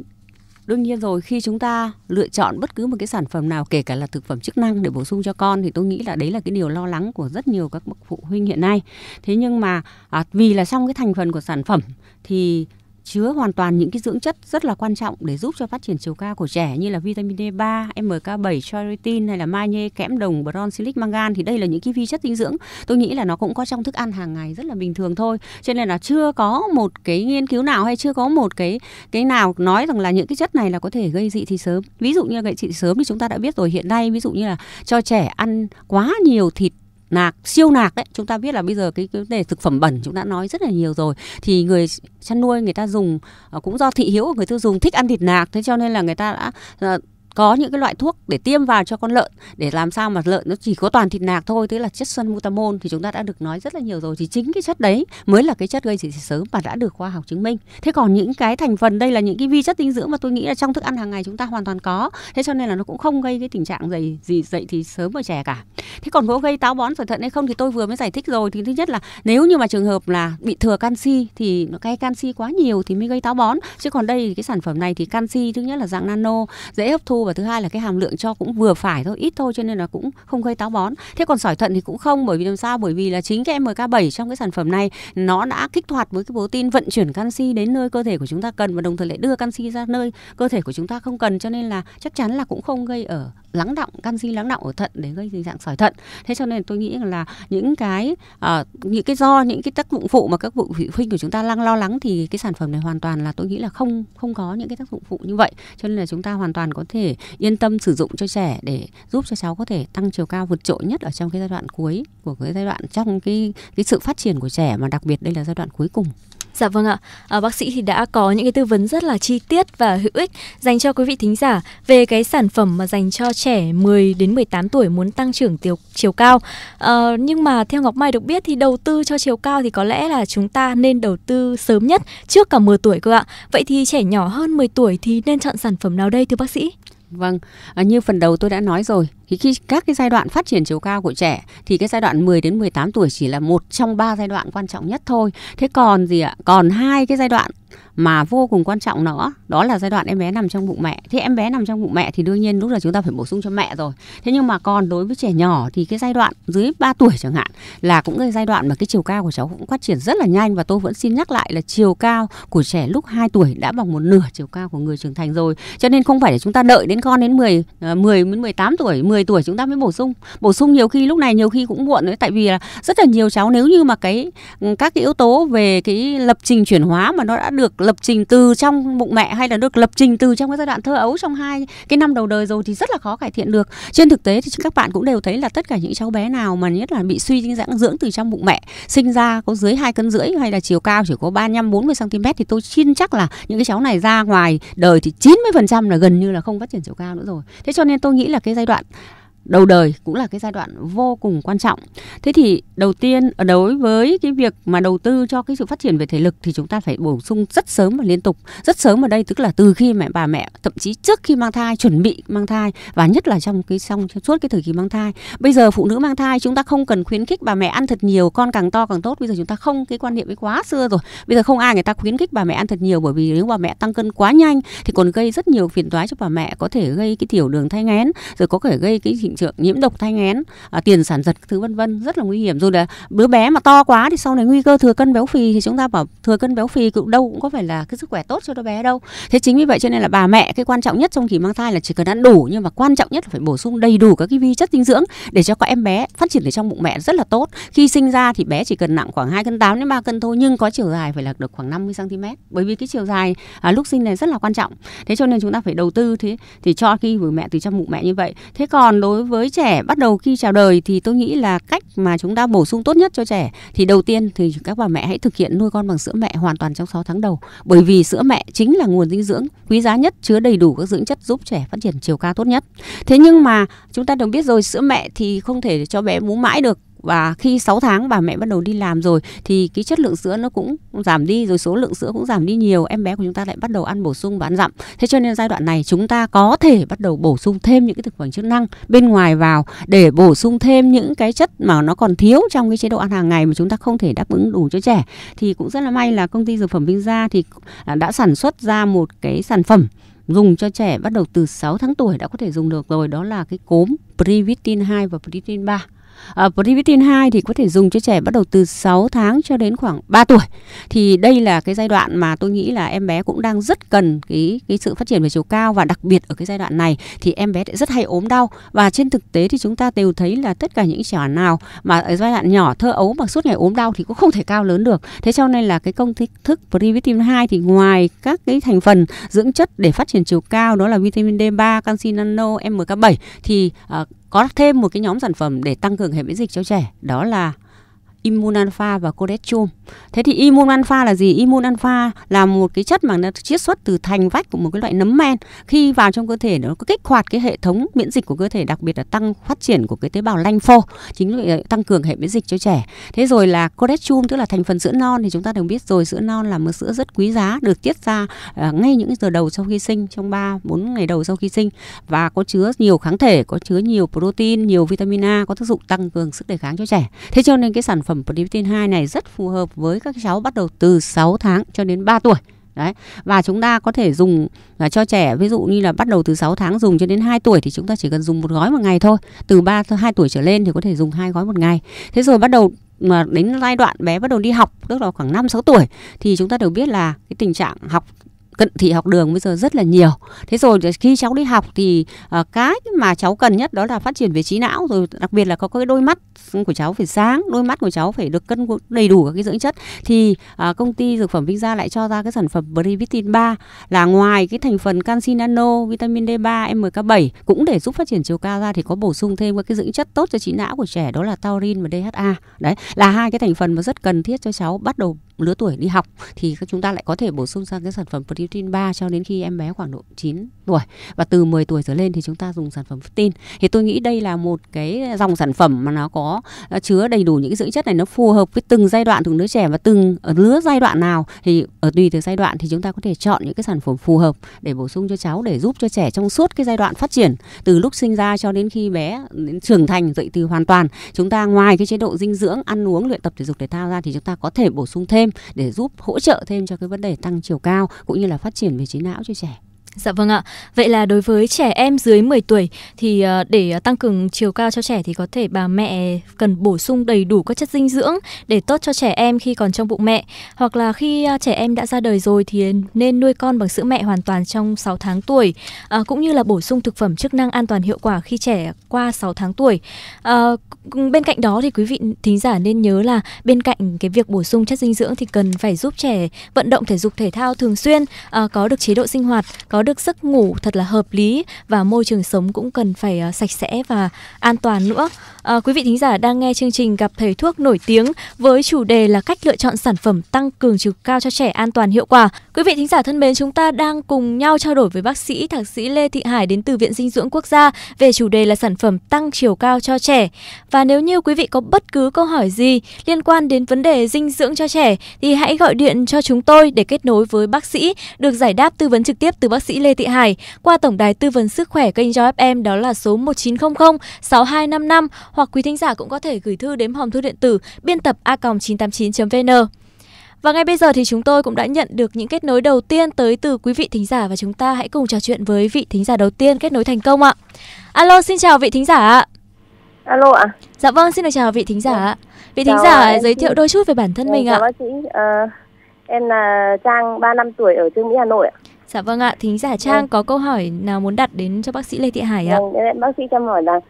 đương nhiên rồi khi chúng ta lựa chọn bất cứ một cái sản phẩm nào kể cả là thực phẩm chức năng để bổ sung cho con thì tôi nghĩ là đấy là cái điều lo lắng của rất nhiều các bậc phụ huynh hiện nay. Thế nhưng mà à, vì là trong cái thành phần của sản phẩm thì chứa hoàn toàn những cái dưỡng chất rất là quan trọng để giúp cho phát triển chiều cao của trẻ như là vitamin D3, MK7, chondroitin hay là magie, kẽm đồng, bron, silic, mangan thì đây là những cái vi chất dinh dưỡng tôi nghĩ là nó cũng có trong thức ăn hàng ngày rất là bình thường thôi. Cho nên là chưa có một cái nghiên cứu nào hay chưa có một cái cái nào nói rằng là những cái chất này là có thể gây dị thì sớm. Ví dụ như gây dị sớm thì chúng ta đã biết rồi hiện nay ví dụ như là cho trẻ ăn quá nhiều thịt nạc, siêu nạc đấy chúng ta biết là bây giờ cái vấn đề thực phẩm bẩn chúng ta nói rất là nhiều rồi. Thì người chăn nuôi người ta dùng à, cũng do thị hiếu của người tiêu dùng thích ăn thịt nạc, thế cho nên là người ta đã à, có những cái loại thuốc để tiêm vào cho con lợn, để làm sao mà lợn nó chỉ có toàn thịt nạc thôi, tức là chất salbutamol thì chúng ta đã được nói rất là nhiều rồi, thì chính cái chất đấy mới là cái chất gây dị sớm và đã được khoa học chứng minh. Thế còn những cái thành phần đây là những cái vi chất dinh dưỡng mà tôi nghĩ là trong thức ăn hàng ngày chúng ta hoàn toàn có, thế cho nên là nó cũng không gây cái tình trạng dày gì dậy thì sớm ở trẻ cả. Thế còn có gây táo bón sỏi thận hay không thì tôi vừa mới giải thích rồi, thì thứ nhất là nếu như mà trường hợp là bị thừa canxi thì nó cay canxi quá nhiều thì mới gây táo bón. Chứ còn đây cái sản phẩm này thì canxi, thứ nhất là dạng nano, dễ hấp thu và thứ hai là cái hàm lượng cho cũng vừa phải thôi, ít thôi cho nên là cũng không gây táo bón. Thế còn sỏi thận thì cũng không, bởi vì làm sao? Bởi vì là chính cái MK7 trong cái sản phẩm này, nó đã kích hoạt với cái protein vận chuyển canxi đến nơi cơ thể của chúng ta cần và đồng thời lại đưa canxi ra nơi cơ thể của chúng ta không cần, cho nên là chắc chắn là cũng không gây ở lắng động canxi lắng động ở thận để gây tình trạng sỏi thận. Thế cho nên tôi nghĩ là những cái uh, những cái do những cái tác dụng phụ mà các phụ huynh của chúng ta đang lo lắng thì cái sản phẩm này hoàn toàn là tôi nghĩ là không không có những cái tác dụng phụ như vậy. Cho nên là chúng ta hoàn toàn có thể yên tâm sử dụng cho trẻ để giúp cho cháu có thể tăng chiều cao vượt trội nhất ở trong cái giai đoạn cuối của cái giai đoạn trong cái cái sự phát triển của trẻ mà đặc biệt đây là giai đoạn cuối cùng. Dạ vâng ạ, à, bác sĩ thì đã có những cái tư vấn rất là chi tiết và hữu ích dành cho quý vị thính giả về cái sản phẩm mà dành cho trẻ 10 đến 18 tuổi muốn tăng trưởng tiểu, chiều cao. À, nhưng mà theo Ngọc Mai được biết thì đầu tư cho chiều cao thì có lẽ là chúng ta nên đầu tư sớm nhất trước cả 10 tuổi cơ ạ. Vậy thì trẻ nhỏ hơn 10 tuổi thì nên chọn sản phẩm nào đây thưa bác sĩ? Vâng, à, như phần đầu tôi đã nói rồi, thì khi các cái giai đoạn phát triển chiều cao của trẻ thì cái giai đoạn 10 đến 18 tuổi chỉ là một trong ba giai đoạn quan trọng nhất thôi. Thế còn gì ạ? Còn hai cái giai đoạn mà vô cùng quan trọng nữa, đó là giai đoạn em bé nằm trong bụng mẹ thế em bé nằm trong bụng mẹ thì đương nhiên lúc là chúng ta phải bổ sung cho mẹ rồi thế nhưng mà còn đối với trẻ nhỏ thì cái giai đoạn dưới 3 tuổi chẳng hạn là cũng cái giai đoạn mà cái chiều cao của cháu cũng phát triển rất là nhanh và tôi vẫn xin nhắc lại là chiều cao của trẻ lúc 2 tuổi đã bằng một nửa chiều cao của người trưởng thành rồi cho nên không phải để chúng ta đợi đến con đến 10 10 ờ, đến 18 tuổi 10 tuổi chúng ta mới bổ sung bổ sung nhiều khi, lúc này nhiều khi cũng muộn đấy, tại vì là rất là nhiều cháu, nếu như mà cái ừ, các cái yếu tố về cái lập trình chuyển hóa mà nó đã được lập trình từ trong bụng mẹ hay là được lập trình từ trong cái giai đoạn thơ ấu trong hai cái năm đầu đời rồi thì rất là khó cải thiện được trên thực tế thì các bạn cũng đều thấy là tất cả những cháu bé nào mà nhất là bị suy dinh dưỡng dưỡng từ trong bụng mẹ, sinh ra có dưới hai cân rưỡi hay là chiều cao chỉ có 35 40 cm thì tôi xin chắc là những cái cháu này ra ngoài đời thì 90% là gần như là không phát triển chiều cao nữa rồi. Thế cho nên tôi nghĩ là cái giai đoạn đầu đời cũng là cái giai đoạn vô cùng quan trọng. Thế thì đầu tiên ở đối với cái việc mà đầu tư cho cái sự phát triển về thể lực thì chúng ta phải bổ sung rất sớm và liên tục. Rất sớm ở đây tức là từ khi mẹ bà mẹ thậm chí trước khi mang thai chuẩn bị mang thai và nhất là trong cái trong suốt cái thời kỳ mang thai. Bây giờ phụ nữ mang thai chúng ta không cần khuyến khích bà mẹ ăn thật nhiều, con càng to càng tốt. Bây giờ chúng ta không cái quan niệm ấy quá xưa rồi. Bây giờ không ai người ta khuyến khích bà mẹ ăn thật nhiều bởi vì nếu bà mẹ tăng cân quá nhanh thì còn gây rất nhiều phiền toái cho bà mẹ, có thể gây cái tiểu đường thai nghén, rồi có thể gây cái hiện tượng nhiễm độc thai nghén à, tiền sản giật thứ vân vân rất là nguy hiểm. Rồi là đứa bé mà to quá thì sau này nguy cơ thừa cân béo phì thì chúng ta bảo thừa cân béo phì cũng đâu cũng có phải là cái sức khỏe tốt cho đứa bé đâu. Thế chính vì vậy cho nên là bà mẹ cái quan trọng nhất trong kỳ mang thai là chỉ cần ăn đủ nhưng mà quan trọng nhất là phải bổ sung đầy đủ các cái vi chất dinh dưỡng để cho các em bé phát triển ở trong bụng mẹ rất là tốt. Khi sinh ra thì bé chỉ cần nặng khoảng 2 cân 8 đến 3 cân thôi nhưng có chiều dài phải là được khoảng 50 cm bởi vì cái chiều dài à, lúc sinh này rất là quan trọng. Thế cho nên chúng ta phải đầu tư thế thì cho khi vừa mẹ từ trong bụng mẹ như vậy. Thế còn đối với trẻ bắt đầu khi chào đời thì tôi nghĩ là cách mà chúng ta bổ sung tốt nhất cho trẻ. Thì đầu tiên thì các bà mẹ hãy thực hiện nuôi con bằng sữa mẹ hoàn toàn trong 6 tháng đầu. Bởi vì sữa mẹ chính là nguồn dinh dưỡng quý giá nhất, chứa đầy đủ các dưỡng chất giúp trẻ phát triển chiều cao tốt nhất. Thế nhưng mà chúng ta đều biết rồi, sữa mẹ thì không thể cho bé bú mãi được và khi 6 tháng bà mẹ bắt đầu đi làm rồi, thì cái chất lượng sữa nó cũng giảm đi, rồi số lượng sữa cũng giảm đi nhiều, em bé của chúng ta lại bắt đầu ăn bổ sung và ăn dặm. Thế cho nên giai đoạn này chúng ta có thể bắt đầu bổ sung thêm những cái thực phẩm chức năng bên ngoài vào để bổ sung thêm những cái chất mà nó còn thiếu trong cái chế độ ăn hàng ngày mà chúng ta không thể đáp ứng đủ cho trẻ. Thì cũng rất là may là công ty dược phẩm Vinh Gia thì à, đã sản xuất ra một cái sản phẩm dùng cho trẻ bắt đầu từ 6 tháng tuổi đã có thể dùng được rồi, đó là cái cốm Privitin 2 và Privitin 3 À, Privitin 2 thì có thể dùng cho trẻ bắt đầu từ 6 tháng cho đến khoảng 3 tuổi. Thì đây là cái giai đoạn mà tôi nghĩ là em bé cũng đang rất cần cái cái sự phát triển về chiều cao và đặc biệt ở cái giai đoạn này thì em bé lại rất hay ốm đau và trên thực tế thì chúng ta đều thấy là tất cả những trẻ nào mà ở giai đoạn nhỏ thơ ấu mà suốt ngày ốm đau thì cũng không thể cao lớn được. Thế cho nên là cái công thức Privitin 2 thì ngoài các cái thành phần dưỡng chất để phát triển chiều cao đó là vitamin D3, canxi nano, MK7 thì uh, có thêm một cái nhóm sản phẩm để tăng cường hệ miễn dịch cho trẻ, đó là Immun Alpha và cholesterol. Thế thì Immun Alpha là gì? Immun Alpha là một cái chất mà nó chiết xuất từ thành vách của một cái loại nấm men. Khi vào trong cơ thể nó có kích hoạt cái hệ thống miễn dịch của cơ thể, đặc biệt là tăng phát triển của cái tế bào lanh phô, chính là tăng cường hệ miễn dịch cho trẻ. Thế rồi là cholesterol tức là thành phần sữa non thì chúng ta đều biết rồi sữa non là một sữa rất quý giá được tiết ra uh, ngay những giờ đầu sau khi sinh trong 3 4 ngày đầu sau khi sinh và có chứa nhiều kháng thể, có chứa nhiều protein, nhiều vitamin A có tác dụng tăng cường sức đề kháng cho trẻ. Thế cho nên cái sản phẩm phẩm Protein 2 này rất phù hợp với các cháu bắt đầu từ 6 tháng cho đến 3 tuổi. Đấy. Và chúng ta có thể dùng là cho trẻ, ví dụ như là bắt đầu từ 6 tháng dùng cho đến 2 tuổi thì chúng ta chỉ cần dùng một gói một ngày thôi. Từ 3 2 tuổi trở lên thì có thể dùng hai gói một ngày. Thế rồi bắt đầu mà đến giai đoạn bé bắt đầu đi học, tức là khoảng 5 6 tuổi thì chúng ta đều biết là cái tình trạng học cận thị học đường bây giờ rất là nhiều. Thế rồi khi cháu đi học thì uh, cái mà cháu cần nhất đó là phát triển về trí não rồi đặc biệt là có cái đôi mắt của cháu phải sáng đôi mắt của cháu phải được cân đầy đủ các cái dưỡng chất. Thì uh, công ty dược phẩm Vinh Gia lại cho ra cái sản phẩm Brivitin 3 là ngoài cái thành phần canxi nano vitamin D3 MK7 cũng để giúp phát triển chiều cao ra thì có bổ sung thêm các cái dưỡng chất tốt cho trí não của trẻ đó là taurin và DHA đấy là hai cái thành phần mà rất cần thiết cho cháu bắt đầu lứa tuổi đi học thì chúng ta lại có thể bổ sung sang cái sản phẩm protein 3 cho đến khi em bé khoảng độ 9 tuổi. Và từ 10 tuổi trở lên thì chúng ta dùng sản phẩm protein. Thì tôi nghĩ đây là một cái dòng sản phẩm mà nó có chứa đầy đủ những cái dưỡng chất này, nó phù hợp với từng giai đoạn từng đứa trẻ. Và từng ở lứa giai đoạn nào thì ở tùy từ giai đoạn thì chúng ta có thể chọn những cái sản phẩm phù hợp để bổ sung cho cháu, để giúp cho trẻ trong suốt cái giai đoạn phát triển. Từ lúc sinh ra cho đến khi bé đến trưởng thành, dậy từ hoàn toàn, chúng ta ngoài cái chế độ dinh dưỡng, ăn uống, luyện tập thể dục thể thao ra thì chúng ta có thể bổ sung thêm thêm để giúp hỗ trợ thêm cho cái vấn đề tăng chiều cao cũng như là phát triển về trí não cho trẻ. Dạ vâng ạ. Vậy là đối với trẻ em dưới 10 tuổi thì ờ, để tăng cường chiều cao cho trẻ thì có thể bà mẹ cần bổ sung đầy đủ các chất dinh dưỡng để tốt cho trẻ em khi còn trong bụng mẹ hoặc là khi ờ, trẻ em đã ra đời rồi thì nên nuôi con bằng sữa mẹ hoàn toàn trong 6 tháng tuổi à, cũng như là bổ sung thực phẩm chức năng an toàn hiệu quả khi trẻ qua 6 tháng tuổi. À, bên cạnh đó thì quý vị thính giả nên nhớ là bên cạnh cái việc bổ sung chất dinh dưỡng thì cần phải giúp trẻ vận động thể dục thể thao thường xuyên, à, có được chế độ sinh hoạt, có được giấc ngủ thật là hợp lý và môi trường sống cũng cần phải uh, sạch sẽ và an toàn nữa. À, quý vị thính giả đang nghe chương trình gặp thầy thuốc nổi tiếng với chủ đề là cách lựa chọn sản phẩm tăng cường chiều cao cho trẻ an toàn hiệu quả. Quý vị thính giả thân mến, chúng ta đang cùng nhau trao đổi với bác sĩ thạc sĩ Lê Thị Hải đến từ Viện Dinh dưỡng Quốc gia về chủ đề là sản phẩm tăng chiều cao cho trẻ. Và nếu như quý vị có bất cứ câu hỏi gì liên quan đến vấn đề dinh dưỡng cho trẻ thì hãy gọi điện cho chúng tôi để kết nối với bác sĩ được giải đáp tư vấn trực tiếp từ bác sĩ Lê Thị Hải qua tổng đài tư vấn sức khỏe kênh Joy FM đó là số 1900 6255 hoặc quý thính giả cũng có thể gửi thư đến hòm thư điện tử biên tập a989.vn. Và ngay bây giờ thì chúng tôi cũng đã nhận được những kết nối đầu tiên tới từ quý vị thính giả và chúng ta hãy cùng trò chuyện với vị thính giả đầu tiên kết nối thành công ạ. Alo, xin chào vị thính giả ạ. Alo ạ. Dạ vâng, xin được chào vị thính giả ạ. Vị thính giả giới thiệu đôi chút về bản thân Chào mình ạ. bác sĩ, Ờ, em là Trang, 35 tuổi ở Trương Mỹ, Hà Nội ạ. Dạ vâng ạ, thính giả Trang có câu hỏi nào muốn đặt đến cho bác sĩ Lê Thị Hải ạ? Em- bác sĩ cho hỏi là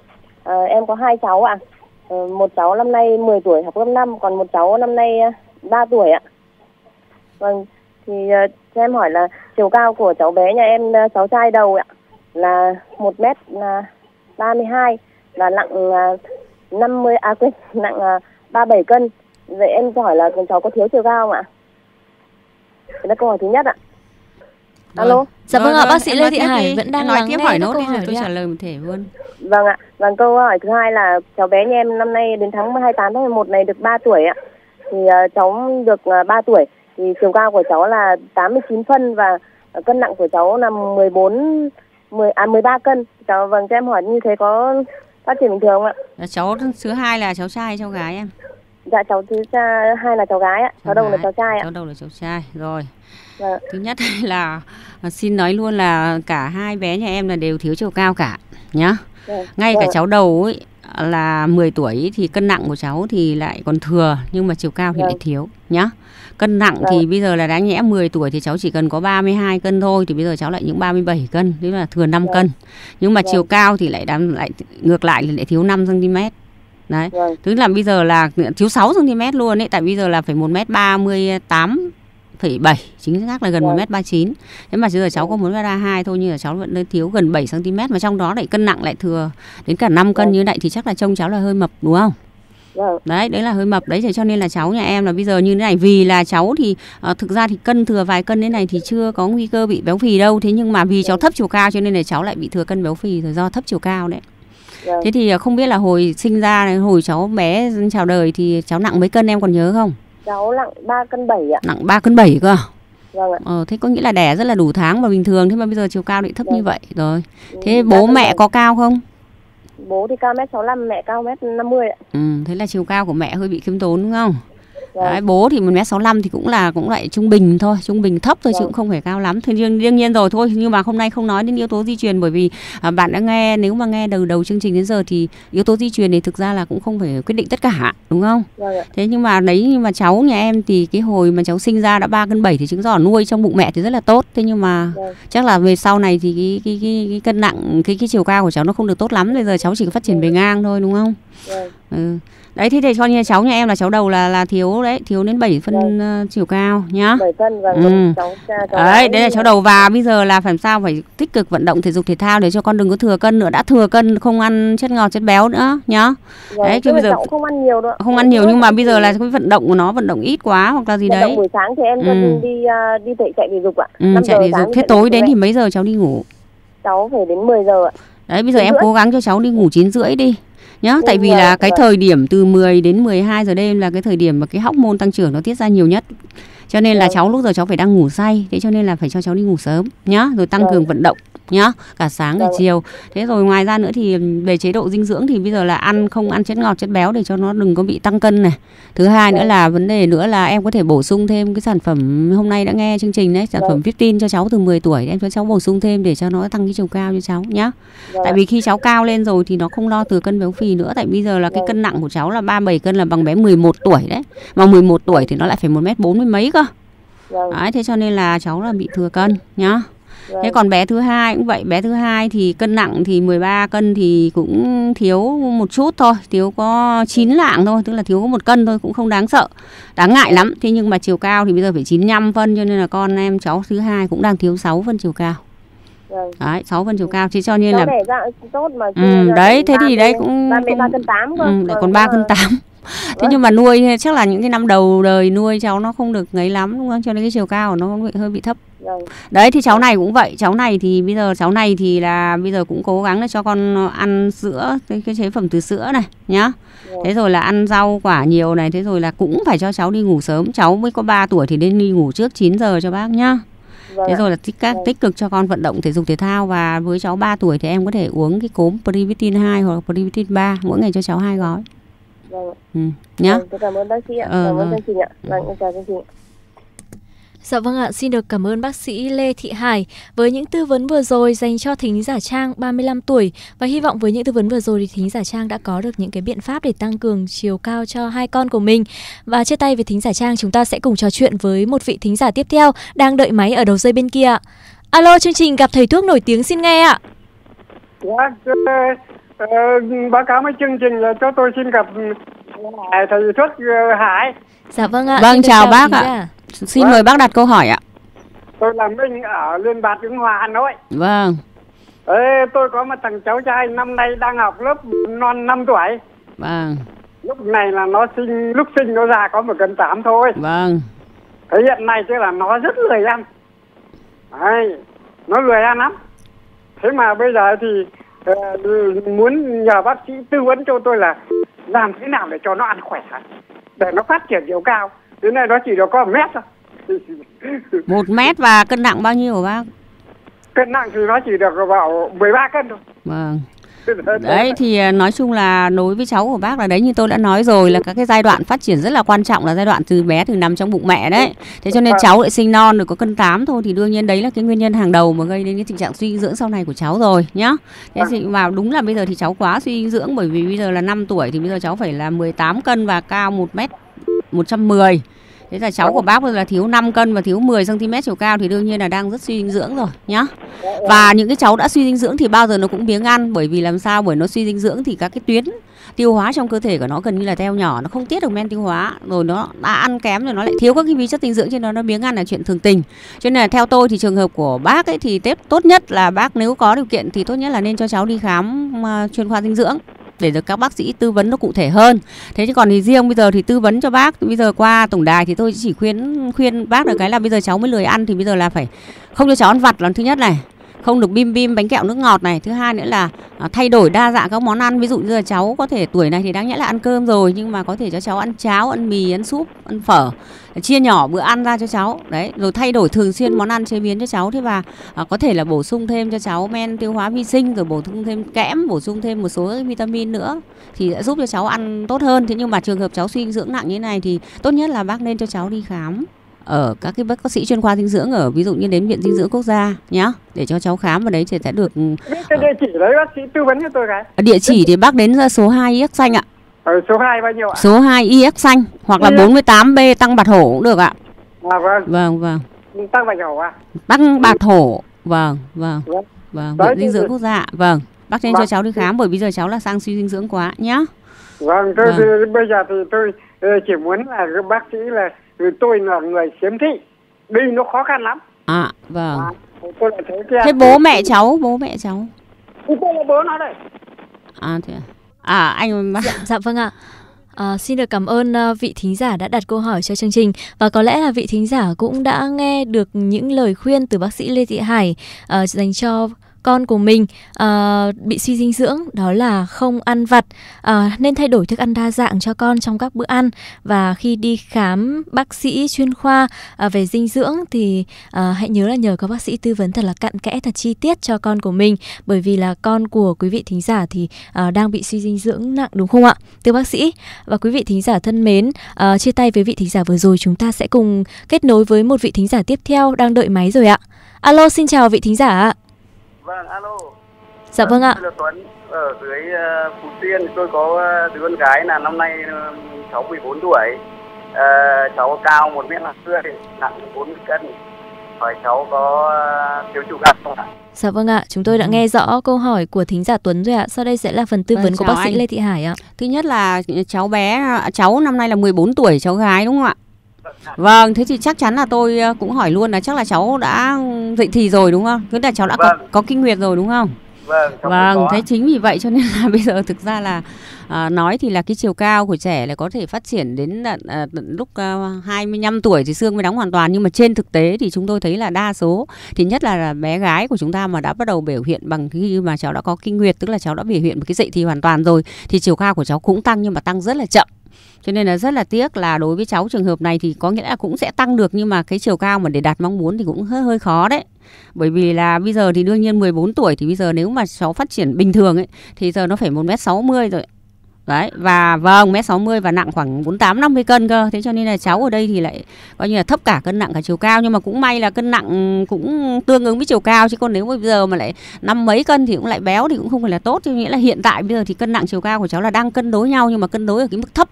ờ, em có hai cháu ạ. Ờ, một cháu năm nay 10 tuổi học lớp 5, còn một cháu năm nay ờ, 3 tuổi ạ. Vâng, thì ờ, cho em hỏi là chiều cao của cháu bé nhà em ờ, cháu trai đầu ạ là 1 mét là 32 và nặng uh, 50 à quên, nặng uh, 37 cân. Vậy em hỏi là cháu có thiếu chiều cao không ạ? Đấy là câu hỏi thứ nhất ạ. Alo. Dạ vâng ạ, bác sĩ Lê Thị Hải đi. vẫn đang nói tiếp hỏi nốt câu đi rồi tôi trả lời một thể luôn. Vâng ạ. Vâng câu hỏi thứ hai là cháu bé nhà em năm nay đến tháng 28 tháng 11 này được 3 tuổi ạ. Thì ờ, cháu được uh, 3 tuổi thì chiều cao của cháu là 89 phân và ờ, cân nặng của cháu là 14 10 à 13 cân. Cháu vâng cho em hỏi như thế có phát triển bình thường không ạ? Là cháu thứ hai là cháu trai hay cháu gái em? Dạ cháu thứ hai là cháu gái ạ, cháu đầu là cháu trai ạ. Cháu đầu là cháu trai. Rồi. Vâng. Thứ nhất là à, xin nói luôn là cả hai bé nhà em là đều thiếu chiều cao cả nhá. Vâng. Ngay cả Vâng. cháu đầu ấy là 10 tuổi thì cân nặng của cháu thì lại còn thừa nhưng mà chiều cao thì Vâng. lại thiếu nhá. Cân nặng thì bây giờ là đáng nhẽ 10 tuổi thì cháu chỉ cần có 32 cân thôi thì bây giờ cháu lại những 37 cân, tức là thừa 5 Vâng. cân. Nhưng mà Vâng. chiều cao thì lại đang lại ngược lại thì lại thiếu 5 cm. Đấy. Vâng. Tức là bây giờ là thiếu 6 cm luôn ấy tại bây giờ là phải 1m38 phẩy bảy chính xác là gần Vâng. một mét ba chín. Thế mà bây giờ cháu có muốn ra hai thôi nhưng là cháu vẫn thiếu gần 7 cm mà trong đó lại cân nặng lại thừa đến cả 5 cân Vâng. như vậy thì chắc là trông cháu là hơi mập đúng không? Đấy đấy là hơi mập. Đấy cho nên là cháu nhà em là bây giờ như thế này vì là cháu thì uh, thực ra thì cân thừa vài cân thế này thì chưa có nguy cơ bị béo phì đâu. Thế nhưng mà vì cháu thấp chiều cao cho nên là cháu lại bị thừa cân béo phì rồi do thấp chiều cao đấy. Thế thì uh, không biết là hồi sinh ra hồi cháu bé chào đời thì cháu nặng mấy cân em còn nhớ không Cháu nặng 3 cân 7 ạ. nặng 3 cân 7 cơ à? Vâng ạ. ờ, thế có nghĩa là đẻ rất là đủ tháng và bình thường thế mà bây giờ chiều cao lại thấp như Vâng. vậy rồi thế Ừ, bố ba cân mẹ có cao không Bố thì cao mét 65, mẹ cao mét 50 ạ. ừ, thế là chiều cao của mẹ hơi bị khiêm tốn đúng không. Đấy, bố thì 1m65 thì cũng là cũng lại trung bình thôi, trung bình thấp thôi chứ Vâng. cũng không phải cao lắm. Thế đương, đương nhiên rồi thôi, nhưng mà hôm nay không nói đến yếu tố di truyền bởi vì à, bạn đã nghe nếu mà nghe đầu đầu chương trình đến giờ thì yếu tố di truyền thì thực ra là cũng không phải quyết định tất cả, đúng không? Vâng ạ. Thế nhưng mà đấy nhưng mà cháu nhà em thì cái hồi mà cháu sinh ra đã 3 cân 7 thì chứng tỏ nuôi trong bụng mẹ thì rất là tốt. Thế nhưng mà Vâng. chắc là về sau này thì cái cái cái, cái cân nặng cái cái chiều cao của cháu nó không được tốt lắm. Bây giờ cháu chỉ phát triển về ngang thôi đúng không? Vâng. Ừ. Đấy thế thì cho như cháu nhà em là cháu đầu là là thiếu đấy, thiếu đến 7 phân Vâng. ờ, chiều cao nhá. 7 cân vâng. Ừ. Cháu, cháu Đấy, đấy là cháu đầu và bây giờ là phải làm sao phải tích cực vận động thể dục thể thao để cho con đừng có thừa cân nữa, đã thừa cân không ăn chất ngọt chất béo nữa nhá. Vâng. đấy, chứ bây giờ- không ăn nhiều đâu. Không ăn nhiều nhưng mà bây giờ là cái vận động của nó vận động ít quá hoặc là gì Vận đấy. động buổi sáng thì em Ừ. đi à, đi chạy chạy thể dục ạ. Ừ, chạy thể dục. Thế tối đến thì mấy giờ cháu đi ngủ? cháu phải đến 10 giờ ạ. Đấy bây giờ em cố gắng cho cháu đi ngủ 9 rưỡi đi nhá tại vì là cái vâng. thời điểm từ 10 đến 12 giờ đêm là cái thời điểm mà cái hormone tăng trưởng nó tiết ra nhiều nhất cho nên là Vâng. cháu lúc giờ cháu phải đang ngủ say thế cho nên là phải cho cháu đi ngủ sớm nhá rồi tăng Vâng. cường vận động nhá cả sáng cả Vâng. chiều thế rồi ngoài ra nữa thì về chế độ dinh dưỡng thì bây giờ là ăn không ăn chất ngọt chất béo để cho nó đừng có bị tăng cân này thứ hai nữa Vâng. là vấn đề nữa là em có thể bổ sung thêm cái sản phẩm hôm nay đã nghe chương trình đấy sản Vâng. phẩm Vitin cho cháu từ 10 tuổi em cho cháu bổ sung thêm để cho nó tăng cái chiều cao cho cháu nhá Tại vì khi cháu cao lên rồi thì nó không lo thừa cân béo phì nữa Tại bây giờ là cái cân nặng của cháu là 37 cân là bằng bé 11 tuổi đấy Mà 11 tuổi thì nó lại phải 1m40 mấy cơ. Đấy thế cho nên là cháu là bị thừa cân nhá Vâng. Thế còn bé thứ hai cũng vậy Bé thứ hai thì cân nặng thì 13 cân thì cũng thiếu một chút thôi Thiếu có 9 lạng thôi Tức là thiếu có một cân thôi cũng không đáng sợ Đáng ngại lắm Thế nhưng mà chiều cao thì bây giờ phải 95 phân Cho nên là con em cháu thứ hai cũng đang thiếu 6 phân chiều cao Vâng. Đấy 6 phân chiều cao Thế cho nên Cháu là đẻ ra tốt mà Ừ, đấy, thế thì 30 đấy cũng- 33 cũng- cân 8 cơ. Ừ, lại Vâng, còn 3 nhưng cân mà- 8 Thế Vâng. nhưng mà nuôi chắc là những cái năm đầu đời nuôi cháu nó không được ngấy lắm đúng không? Cho nên cái chiều cao của nó cũng bị hơi bị thấp. Vâng. Đấy thì cháu này cũng vậy, cháu này thì bây giờ cháu này thì là bây giờ cũng cố gắng để cho con ăn sữa, cái, cái chế phẩm từ sữa này nhá. Vâng. Thế rồi là ăn rau quả nhiều này, thế rồi là cũng phải cho cháu đi ngủ sớm. Cháu mới có 3 tuổi thì nên đi ngủ trước 9 giờ cho bác nhá. Thế rồi là tích, các, tích cực cho con vận động thể dục thể thao và với cháu 3 tuổi thì em có thể uống cái cốm Previtin 2 hoặc Previtin 3 mỗi ngày cho cháu hai gói. Vâng. ạ. Ừ, nhá. Vâng, cảm ơn bác sĩ ạ. Ờ, cảm ơn vâng. chương trình ạ. Vâng, em chào chương trình ạ. Dạ vâng ạ, xin được cảm ơn bác sĩ Lê Thị Hải với những tư vấn vừa rồi dành cho thính giả Trang 35 tuổi và hy vọng với những tư vấn vừa rồi thì thính giả Trang đã có được những cái biện pháp để tăng cường chiều cao cho hai con của mình. Và chia tay với thính giả Trang chúng ta sẽ cùng trò chuyện với một vị thính giả tiếp theo đang đợi máy ở đầu dây bên kia. ạ. Alo, chương trình gặp thầy thuốc nổi tiếng xin nghe ạ. Dạ, ờ, báo cáo với chương trình là cho tôi xin gặp thầy thuốc ờ, Hải. Dạ vâng ạ. Vâng, được chào bác ạ. giả. Xin Vâng. mời bác đặt câu hỏi ạ. Tôi làm binh ở Liên Bạc Ứng Hòa, Hà Nội. Vâng, Ê, tôi có một thằng cháu trai năm nay đang học lớp non 5 tuổi. vâng, Lúc này là nó sinh, lúc sinh nó già có một cân 8 thôi. vâng, Thế hiện nay tức là nó rất lười ăn. Đấy, nó lười ăn lắm. Thế mà bây giờ thì ờ, muốn nhờ bác sĩ tư vấn cho tôi là làm thế nào để cho nó ăn khỏe để nó phát triển chiều cao. Thế này nó chỉ được có một mét thôi. một mét và cân nặng bao nhiêu hả bác? cân nặng thì nó chỉ được vào 13 cân thôi. Vâng. Đấy, thì ờ, nói chung là đối với cháu của bác là đấy, như tôi đã nói rồi, là các cái giai đoạn phát triển rất là quan trọng là giai đoạn từ bé từ nằm trong bụng mẹ đấy. Thế cho nên cháu lại sinh non rồi có cân 8 thôi, thì đương nhiên đấy là cái nguyên nhân hàng đầu mà gây đến cái tình trạng suy dinh dưỡng sau này của cháu rồi, nhá. Thế thì mà đúng là bây giờ thì cháu quá suy dinh dưỡng bởi vì bây giờ là 5 tuổi, thì bây giờ cháu phải là 18 cân và cao 1 mét 110. Thế là cháu của bác bây giờ là thiếu 5 cân và thiếu 10 cm chiều cao thì đương nhiên là đang rất suy dinh dưỡng rồi, nhá. Và những cái cháu đã suy dinh dưỡng thì bao giờ nó cũng biếng ăn, bởi vì làm sao bởi nó suy dinh dưỡng thì các cái tuyến tiêu hóa trong cơ thể của nó gần như là teo nhỏ, nó không tiết được men tiêu hóa, rồi nó đã ăn kém rồi nó lại thiếu các cái vi chất dinh dưỡng cho nên nó biếng ăn là chuyện thường tình cho nên là theo tôi thì trường hợp của bác ấy thì tết tốt nhất là bác nếu có điều kiện thì tốt nhất là nên cho cháu đi khám ờ, chuyên khoa dinh dưỡng để được các bác sĩ tư vấn nó cụ thể hơn. Thế chứ còn thì riêng bây giờ thì tư vấn cho bác, bây giờ qua tổng đài thì tôi chỉ khuyên khuyên bác được cái là bây giờ cháu mới lười ăn thì bây giờ là phải không cho cháu ăn vặt là thứ nhất này không được bim bim bánh kẹo nước ngọt này. Thứ hai nữa là à, thay đổi đa dạng các món ăn. Ví dụ như là cháu có thể tuổi này thì đáng nhẽ là ăn cơm rồi nhưng mà có thể cho cháu ăn cháo ăn mì ăn súp ăn phở. Chia nhỏ bữa ăn ra cho cháu. Đấy rồi thay đổi thường xuyên món ăn chế biến cho cháu. Thế và à, có thể là bổ sung thêm cho cháu men tiêu hóa vi sinh rồi bổ sung thêm kẽm bổ sung thêm một số vitamin nữa thì sẽ giúp cho cháu ăn tốt hơn. Thế nhưng mà trường hợp cháu suy dinh dưỡng nặng như thế này thì tốt nhất là bác nên cho cháu đi khám ở các cái bác sĩ chuyên khoa dinh dưỡng ở ví dụ như đến viện dinh dưỡng quốc gia nhá để cho cháu khám vào đấy thì sẽ được cái địa chỉ đấy bác sĩ tư vấn cho tôi cái. Địa chỉ thì bác đến ra số 2 IX xanh ạ. Ở số 2 bao nhiêu ạ? Số 2 IX xanh hoặc là 48B tăng bạc hổ cũng được ạ. À vâng. Vâng vâng. Tăng bạch hổ à tăng bạc hổ vâng vâng. Vâng. vâng Đấy, viện dinh dưỡng quốc gia vâng bác nên cho Vâng. cháu đi khám bởi bây giờ cháu là sang suy dinh dưỡng quá nhá. Vâng tôi Vâng. bây giờ thì tôi ờ, chỉ muốn là bác sĩ là tôi là người khiếm thị. Đi nó khó khăn lắm. À vâng. À, tôi lại thấy kia thế bố mẹ cháu bố mẹ cháu? Tôi là bố nó đây. À thế à, à anh Dạ vâng ạ. À, xin được cảm ơn à, vị thính giả đã đặt câu hỏi cho chương trình. Và có lẽ là vị thính giả cũng đã nghe được những lời khuyên từ bác sĩ Lê Thị Hải à, dành cho con của mình uh, bị suy dinh dưỡng đó là không ăn vặt. Uh, nên thay đổi thức ăn đa dạng cho con trong các bữa ăn. Và khi đi khám bác sĩ chuyên khoa uh, về dinh dưỡng thì uh, hãy nhớ là nhờ các bác sĩ tư vấn thật là cặn kẽ thật chi tiết cho con của mình. Bởi vì là con của quý vị thính giả thì uh, đang bị suy dinh dưỡng nặng đúng không ạ? Thưa bác sĩ và quý vị thính giả thân mến uh, chia tay với vị thính giả vừa rồi chúng ta sẽ cùng kết nối với một vị thính giả tiếp theo đang đợi máy rồi ạ. Alo xin chào vị thính giả ạ. Vâng, alo. dạ vâng ạ Tôi là Tuấn ở dưới uh, Phú Xuyên. Tôi có uh, đứa con gái là năm nay uh, cháu 14 tuổi. Ờ, cháu cao 1 mét là nặng 40 cân. Hỏi cháu có thiếu chủ cân không ạ? dạ vâng ạ chúng tôi đã nghe rõ câu hỏi của thính giả Tuấn rồi ạ sau đây sẽ là phần tư Vâng, vấn của bác sĩ anh. Lê Thị Hải ạ Thứ nhất là cháu bé cháu năm nay là 14 tuổi cháu gái đúng không ạ? Vâng, thế thì chắc chắn là tôi ờ, cũng hỏi luôn là chắc là cháu đã dậy thì rồi đúng không? Tức là cháu đã có, Vâng. có kinh nguyệt rồi đúng không? Vâng, Vâng, có. thế chính vì vậy cho nên là bây giờ thực ra là à, nói thì là cái chiều cao của trẻ là có thể phát triển đến à, tận lúc à, 25 tuổi thì xương mới đóng hoàn toàn nhưng mà trên thực tế thì chúng tôi thấy là đa số thì nhất là, là bé gái của chúng ta mà đã bắt đầu biểu hiện bằng khi mà cháu đã có kinh nguyệt tức là cháu đã biểu hiện một cái dậy thì hoàn toàn rồi thì chiều cao của cháu cũng tăng nhưng mà tăng rất là chậm cho nên là rất là tiếc là đối với cháu trường hợp này thì có nghĩa là cũng sẽ tăng được nhưng mà cái chiều cao mà để đạt mong muốn thì cũng hơi hơi khó đấy bởi vì là bây giờ thì đương nhiên 14 tuổi thì bây giờ nếu mà cháu phát triển bình thường ấy thì giờ nó phải 1m60 rồi. Đấy, và vâng, mét 60 và nặng khoảng 48 50 cân cơ. Thế cho nên là cháu ở đây thì lại coi như là thấp cả cân nặng cả chiều cao nhưng mà cũng may là cân nặng cũng tương ứng với chiều cao chứ còn nếu bây giờ mà lại năm mấy cân thì cũng lại béo thì cũng không phải là tốt. chứ nghĩa là hiện tại bây giờ thì cân nặng chiều cao của cháu là đang cân đối nhau nhưng mà cân đối ở cái mức thấp.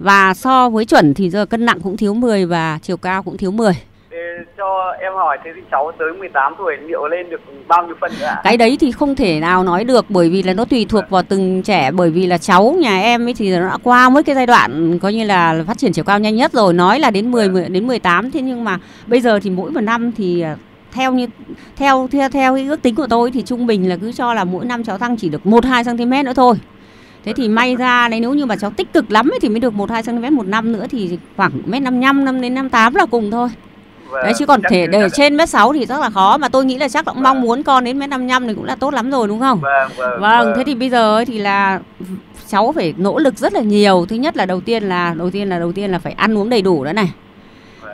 Và so với chuẩn thì giờ cân nặng cũng thiếu 10 và chiều cao cũng thiếu 10. Để cho em hỏi thế thì cháu tới 18 tuổi liệu lên được bao nhiêu phân nữa ạ? cái đấy thì không thể nào nói được bởi vì là nó tùy thuộc vào từng trẻ bởi vì là cháu nhà em ấy thì nó đã qua mấy cái giai đoạn coi như là phát triển chiều cao nhanh nhất rồi nói là đến 10 10 đến 18 thế nhưng mà bây giờ thì mỗi một năm thì à, theo như theo theo theo cái ước tính của tôi thì trung bình là cứ cho là mỗi năm cháu tăng chỉ được 1 2 cm nữa thôi. Thế thì may ra đấy nếu như mà cháu tích cực lắm ấy, thì mới được 1 2 cm một năm nữa thì khoảng mét 55 năm đến 58 là cùng thôi. Vâng, Đấy chứ còn thể để là- trên mét 6 thì rất là khó mà tôi nghĩ là chắc là cũng mong muốn con đến mét 55 thì cũng là tốt lắm rồi đúng không? Vâng, vâng. Vâng, thế thì bây giờ thì là cháu phải nỗ lực rất là nhiều. Thứ nhất là đầu tiên là đầu tiên là đầu tiên là phải ăn uống đầy đủ đó này.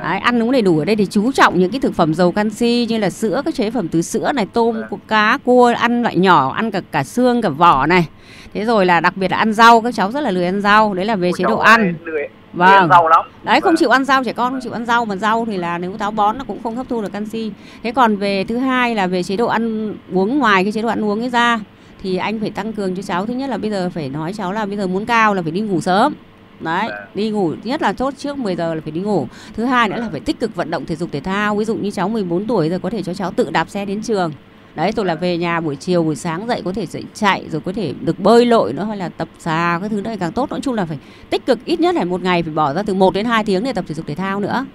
Đấy, ăn uống đầy đủ ở đây thì chú trọng những cái thực phẩm giàu canxi như là sữa, các chế phẩm từ sữa này, tôm, cá, cua, ăn loại nhỏ, ăn cả cả xương, cả vỏ này. Thế rồi là đặc biệt là ăn rau, các cháu rất là lười ăn rau, đấy là về chế độ ăn. Lười, Vâng. rau lắm. Đấy không Vâng. chịu ăn rau trẻ con không chịu ăn rau mà rau thì là nếu táo bón nó cũng không hấp thu được canxi. Thế còn về thứ hai là về chế độ ăn uống ngoài cái chế độ ăn uống ấy ra thì anh phải tăng cường cho cháu thứ nhất là bây giờ phải nói cháu là bây giờ muốn cao là phải đi ngủ sớm. Đấy, Vâng. đi ngủ nhất là tốt trước 10 giờ là phải đi ngủ. Thứ hai nữa là phải tích cực vận động thể dục thể thao. Ví dụ như cháu 14 tuổi rồi có thể cho cháu tự đạp xe đến trường. Đấy, rồi là về nhà buổi chiều buổi sáng dậy có thể dậy chạy rồi có thể được bơi lội nữa hay là tập xà các thứ đấy càng tốt nói chung là phải tích cực ít nhất là một ngày phải bỏ ra từ 1 đến 2 tiếng để tập thể dục thể thao nữa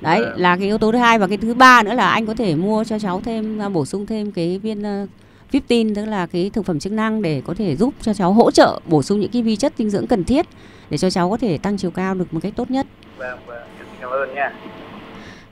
đấy Vâng. là cái yếu tố thứ hai và cái thứ ba nữa là anh có thể mua cho cháu thêm à, bổ sung thêm cái viên Viptin tức là cái thực phẩm chức năng để có thể giúp cho cháu hỗ trợ bổ sung những cái vi chất dinh dưỡng cần thiết để cho cháu có thể tăng chiều cao được một cách tốt nhất. Vâng vâng, cảm ơn nha.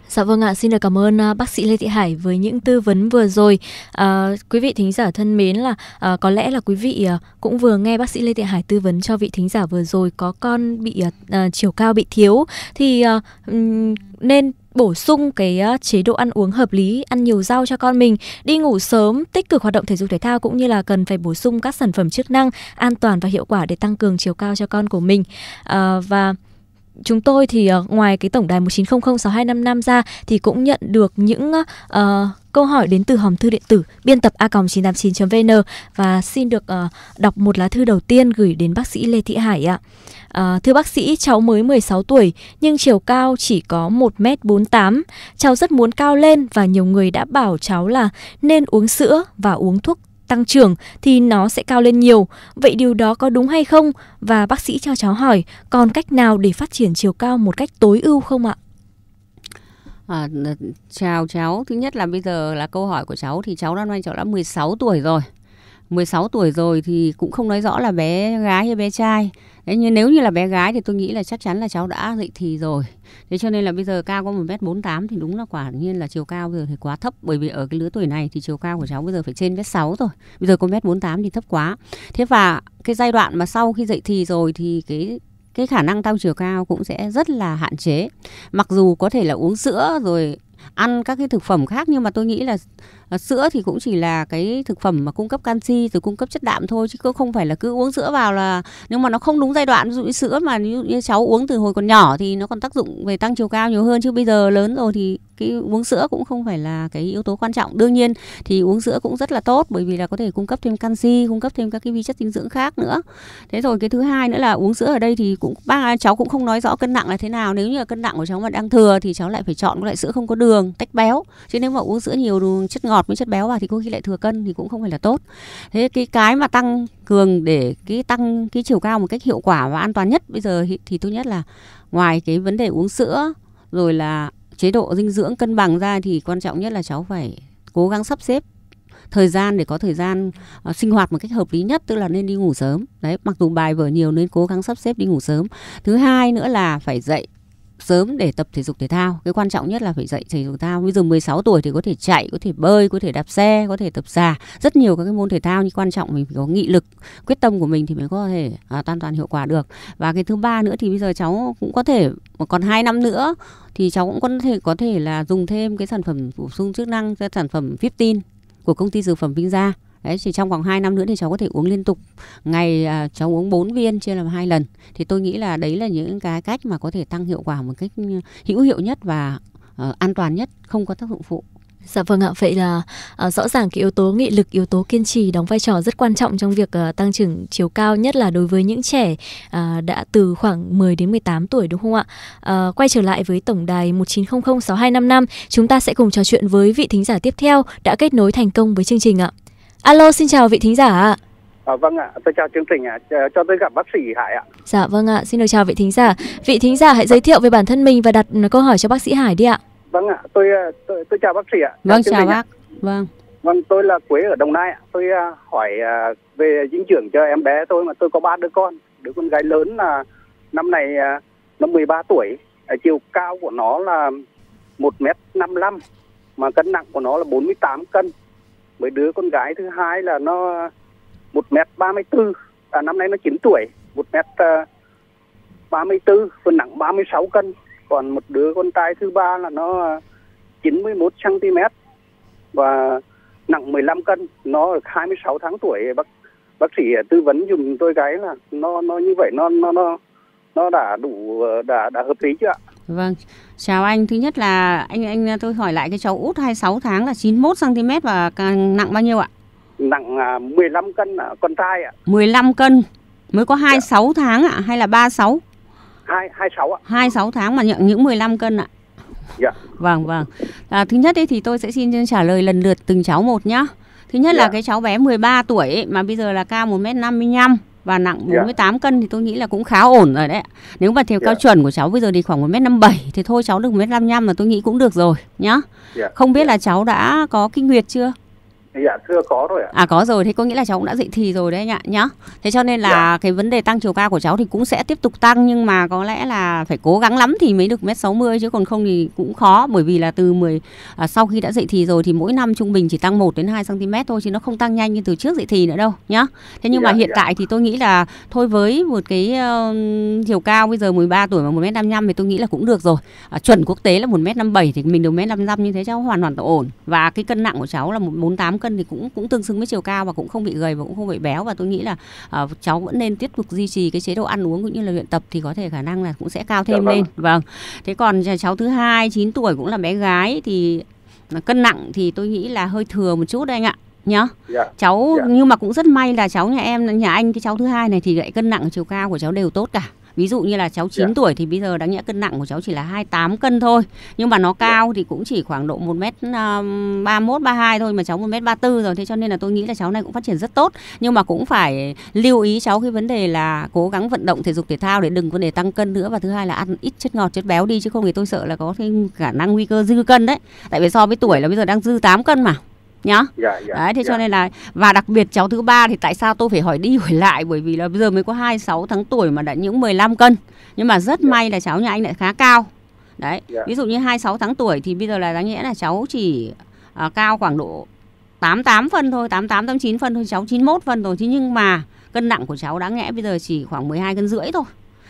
Dạ vâng ạ, xin được cảm ơn uh, bác sĩ Lê Thị Hải với những tư vấn vừa rồi. Uh, quý vị thính giả thân mến là uh, có lẽ là quý vị uh, cũng vừa nghe bác sĩ Lê Thị Hải tư vấn cho vị thính giả vừa rồi có con bị uh, uh, chiều cao bị thiếu thì um, nên bổ sung cái ờ, chế độ ăn uống hợp lý, ăn nhiều rau cho con mình, đi ngủ sớm, tích cực hoạt động thể dục thể thao cũng như là cần phải bổ sung các sản phẩm chức năng an toàn và hiệu quả để tăng cường chiều cao cho con của mình. À, và chúng tôi thì uh, ngoài cái tổng đài 19006255 ra thì cũng nhận được những uh, câu hỏi đến từ hòm thư điện tử biên tập a989.vn và xin được uh, đọc một lá thư đầu tiên gửi đến bác sĩ Lê Thị Hải ạ. À, thưa bác sĩ, cháu mới 16 tuổi nhưng chiều cao chỉ có 1m48. Cháu rất muốn cao lên và nhiều người đã bảo cháu là nên uống sữa và uống thuốc tăng trưởng thì nó sẽ cao lên nhiều. Vậy điều đó có đúng hay không? Và bác sĩ cho cháu hỏi, còn cách nào để phát triển chiều cao một cách tối ưu không ạ? À, chào cháu, thứ nhất là bây giờ là câu hỏi của cháu thì cháu năm nay cháu đã 16 tuổi rồi. 16 tuổi rồi thì cũng không nói rõ là bé gái hay bé trai. Đấy, nhưng nếu như là bé gái thì tôi nghĩ là chắc chắn là cháu đã dậy thì rồi. Thế cho nên là bây giờ cao có 1m48 thì đúng là quả nhiên là chiều cao bây giờ thì quá thấp bởi vì ở cái lứa tuổi này thì chiều cao của cháu bây giờ phải trên mét 6 rồi. Bây giờ có mét 48 thì thấp quá. Thế và cái giai đoạn mà sau khi dậy thì rồi thì cái cái khả năng tăng chiều cao cũng sẽ rất là hạn chế. Mặc dù có thể là uống sữa rồi ăn các cái thực phẩm khác nhưng mà tôi nghĩ là Ờ, sữa thì cũng chỉ là cái thực phẩm mà cung cấp canxi rồi cung cấp chất đạm thôi chứ không phải là cứ uống sữa vào là nhưng mà nó không đúng giai đoạn ví dụ như sữa mà như, như cháu uống từ hồi còn nhỏ thì nó còn tác dụng về tăng chiều cao nhiều hơn chứ bây giờ lớn rồi thì cái uống sữa cũng không phải là cái yếu tố quan trọng. Đương nhiên thì uống sữa cũng rất là tốt bởi vì là có thể cung cấp thêm canxi cung cấp thêm các cái vi chất dinh dưỡng khác nữa. Thế rồi cái thứ hai nữa là uống sữa ở đây thì cũng ba cháu cũng không nói rõ cân nặng là thế nào. Nếu như là cân nặng của cháu mà đang thừa thì cháu lại phải chọn loại sữa không có đường tách béo. Chứ nếu mà uống sữa nhiều đường chất ngọt với chất béo vào thì có khi lại thừa cân thì cũng không phải là tốt. Thế cái cái mà tăng cường để cái tăng cái chiều cao một cách hiệu quả và an toàn nhất bây giờ thì, thì tốt nhất là ngoài cái vấn đề uống sữa rồi là chế độ dinh dưỡng cân bằng ra thì quan trọng nhất là cháu phải cố gắng sắp xếp thời gian để có thời gian uh, sinh hoạt một cách hợp lý nhất tức là nên đi ngủ sớm. Đấy mặc dù bài vở nhiều nên cố gắng sắp xếp đi ngủ sớm. Thứ hai nữa là phải dậy sớm để tập thể dục thể thao. Cái quan trọng nhất là phải dậy thể dục thể thao. Bây giờ 16 tuổi thì có thể chạy, có thể bơi, có thể đạp xe, có thể tập xà. Rất nhiều các cái môn thể thao nhưng quan trọng mình phải có nghị lực, quyết tâm của mình thì mới có thể à, toàn toàn hiệu quả được. Và cái thứ ba nữa thì bây giờ cháu cũng có thể còn 2 năm nữa thì cháu cũng có thể có thể là dùng thêm cái sản phẩm bổ sung chức năng cái sản phẩm Viptin của công ty dược phẩm Vinh Gia Đấy, thì trong vòng 2 năm nữa thì cháu có thể uống liên tục ngày à, cháu uống 4 viên chia làm hai lần thì tôi nghĩ là đấy là những cái cách mà có thể tăng hiệu quả một cách ừ, hữu hiệu nhất và uh, an toàn nhất không có tác dụng phụ Dạ vâng ạ, vậy là à, rõ ràng cái yếu tố nghị lực, yếu tố kiên trì đóng vai trò rất quan trọng trong việc à, tăng trưởng chiều cao nhất là đối với những trẻ à, đã từ khoảng 10 đến 18 tuổi đúng không ạ? À, quay trở lại với tổng đài 19006255, chúng ta sẽ cùng trò chuyện với vị thính giả tiếp theo đã kết nối thành công với chương trình ạ. Alo, xin chào vị thính giả ạ. À, vâng ạ, tôi chào chương trình ạ, cho tôi gặp bác sĩ Hải ạ. Dạ vâng ạ, xin được chào vị thính giả. Vị thính giả hãy giới thiệu về bản thân mình và đặt câu hỏi cho bác sĩ Hải đi ạ. Vâng ạ, tôi tôi, tôi chào bác sĩ ạ. Vâng, chào, chào bác. Vâng. Vâng, tôi là Quế ở Đồng Nai ạ. Tôi hỏi về dinh dưỡng cho em bé tôi mà tôi có ba đứa con. Đứa con gái lớn là năm nay nó 13 tuổi, chiều cao của nó là 1m55 mà cân nặng của nó là 48 cân với đứa con gái thứ hai là nó một m ba mươi bốn à, năm nay nó 9 tuổi một m ờ, ba mươi bốn và nặng 36 cân. Còn một đứa con trai thứ ba là nó 91 cm và nặng 15 cân. Nó được 26 tháng tuổi bác bác sĩ tư vấn dùng tôi cái là nó nó như vậy nó nó nó nó đã đủ ờ, đã đã hợp lý chưa ạ? Vâng, chào anh. Thứ nhất là anh anh tôi hỏi lại cái cháu út 26 tháng là 91 cm và nặng bao nhiêu ạ? Nặng 15 à, cân con trai ạ. 15 cân mới có 26 dạ. tháng ạ hay là 36? 2 26 ạ. 26 tháng mà nhận những 15 cân ạ. Dạ. Vâng vâng. À, thứ nhất ấy thì tôi sẽ xin trả lời lần lượt từng cháu một nhá. Thứ nhất dạ. là cái cháu bé 13 tuổi ấy, mà bây giờ là cao 1m55 và nặng 48 yeah. cân thì tôi nghĩ là cũng khá ổn rồi đấy. Nếu mà theo yeah. cao chuẩn của cháu bây giờ thì khoảng 1m57 thì thôi cháu được 1m55 mà tôi nghĩ cũng được rồi nhá. Yeah. Không biết yeah. là cháu đã có kinh nguyệt chưa? Dạ thưa có rồi ạ. À có rồi, thế có nghĩa là cháu cũng đã dậy thì rồi đấy anh ạ nhá. Thế cho nên là Dạ. cái vấn đề tăng chiều cao của cháu thì cũng sẽ tiếp tục tăng nhưng mà có lẽ là phải cố gắng lắm thì mới được mét 60 chứ còn không thì cũng khó bởi vì là từ 10 à, sau khi đã dậy thì rồi thì mỗi năm trung bình chỉ tăng 1 đến 2 cm thôi chứ nó không tăng nhanh như từ trước dậy thì nữa đâu nhá. Thế nhưng mà Dạ, hiện dạ. tại thì tôi nghĩ là thôi với một cái ờ, chiều cao bây giờ 13 tuổi mà 1m55 thì tôi nghĩ là cũng được rồi. À, chuẩn quốc tế là 1m57 thì mình được 1m55 như thế cháu hoàn toàn ổn. Và cái cân nặng của cháu là một 48 cân thì cũng cũng tương xứng với chiều cao và cũng không bị gầy và cũng không bị béo và tôi nghĩ là à, cháu vẫn nên tiếp tục duy trì cái chế độ ăn uống cũng như là luyện tập thì có thể khả năng là cũng sẽ cao thêm vâng. lên. Vâng. Thế còn cháu thứ hai 9 tuổi cũng là bé gái thì cân nặng thì tôi nghĩ là hơi thừa một chút đấy anh ạ nhá Dạ. cháu Dạ. nhưng mà cũng rất may là cháu nhà em nhà anh cái cháu thứ hai này thì lại cân nặng chiều cao của cháu đều tốt cả ví dụ như là cháu 9 Dạ. tuổi thì bây giờ đáng nhẽ cân nặng của cháu chỉ là 28 cân thôi. Nhưng mà nó cao thì cũng chỉ khoảng độ 1 mét um, 31 32 thôi mà cháu 1 mét 34 rồi. Thế cho nên là tôi nghĩ là cháu này cũng phát triển rất tốt. Nhưng mà cũng phải lưu ý cháu cái vấn đề là cố gắng vận động thể dục thể thao để đừng vấn đề tăng cân nữa. Và thứ hai là ăn ít chất ngọt chất béo đi chứ không thì tôi sợ là có cái khả năng nguy cơ dư cân đấy. Tại vì so với tuổi là bây giờ đang dư 8 cân mà nhá Dạ dạ. Đấy thế dạ. cho nên là và đặc biệt cháu thứ ba thì tại sao tôi phải hỏi đi hỏi lại bởi vì là bây giờ mới có 26 tháng tuổi mà đã những 15 cân. Nhưng mà rất Dạ. may là cháu nhà anh lại khá cao. Đấy, Dạ. ví dụ như 26 tháng tuổi thì bây giờ là đáng nhẽ là cháu chỉ à, cao khoảng độ 88 phân thôi, 88 89 phân thôi, cháu 91 phân rồi. Thế nhưng mà cân nặng của cháu đáng nhẽ bây giờ chỉ khoảng 12 cân rưỡi thôi.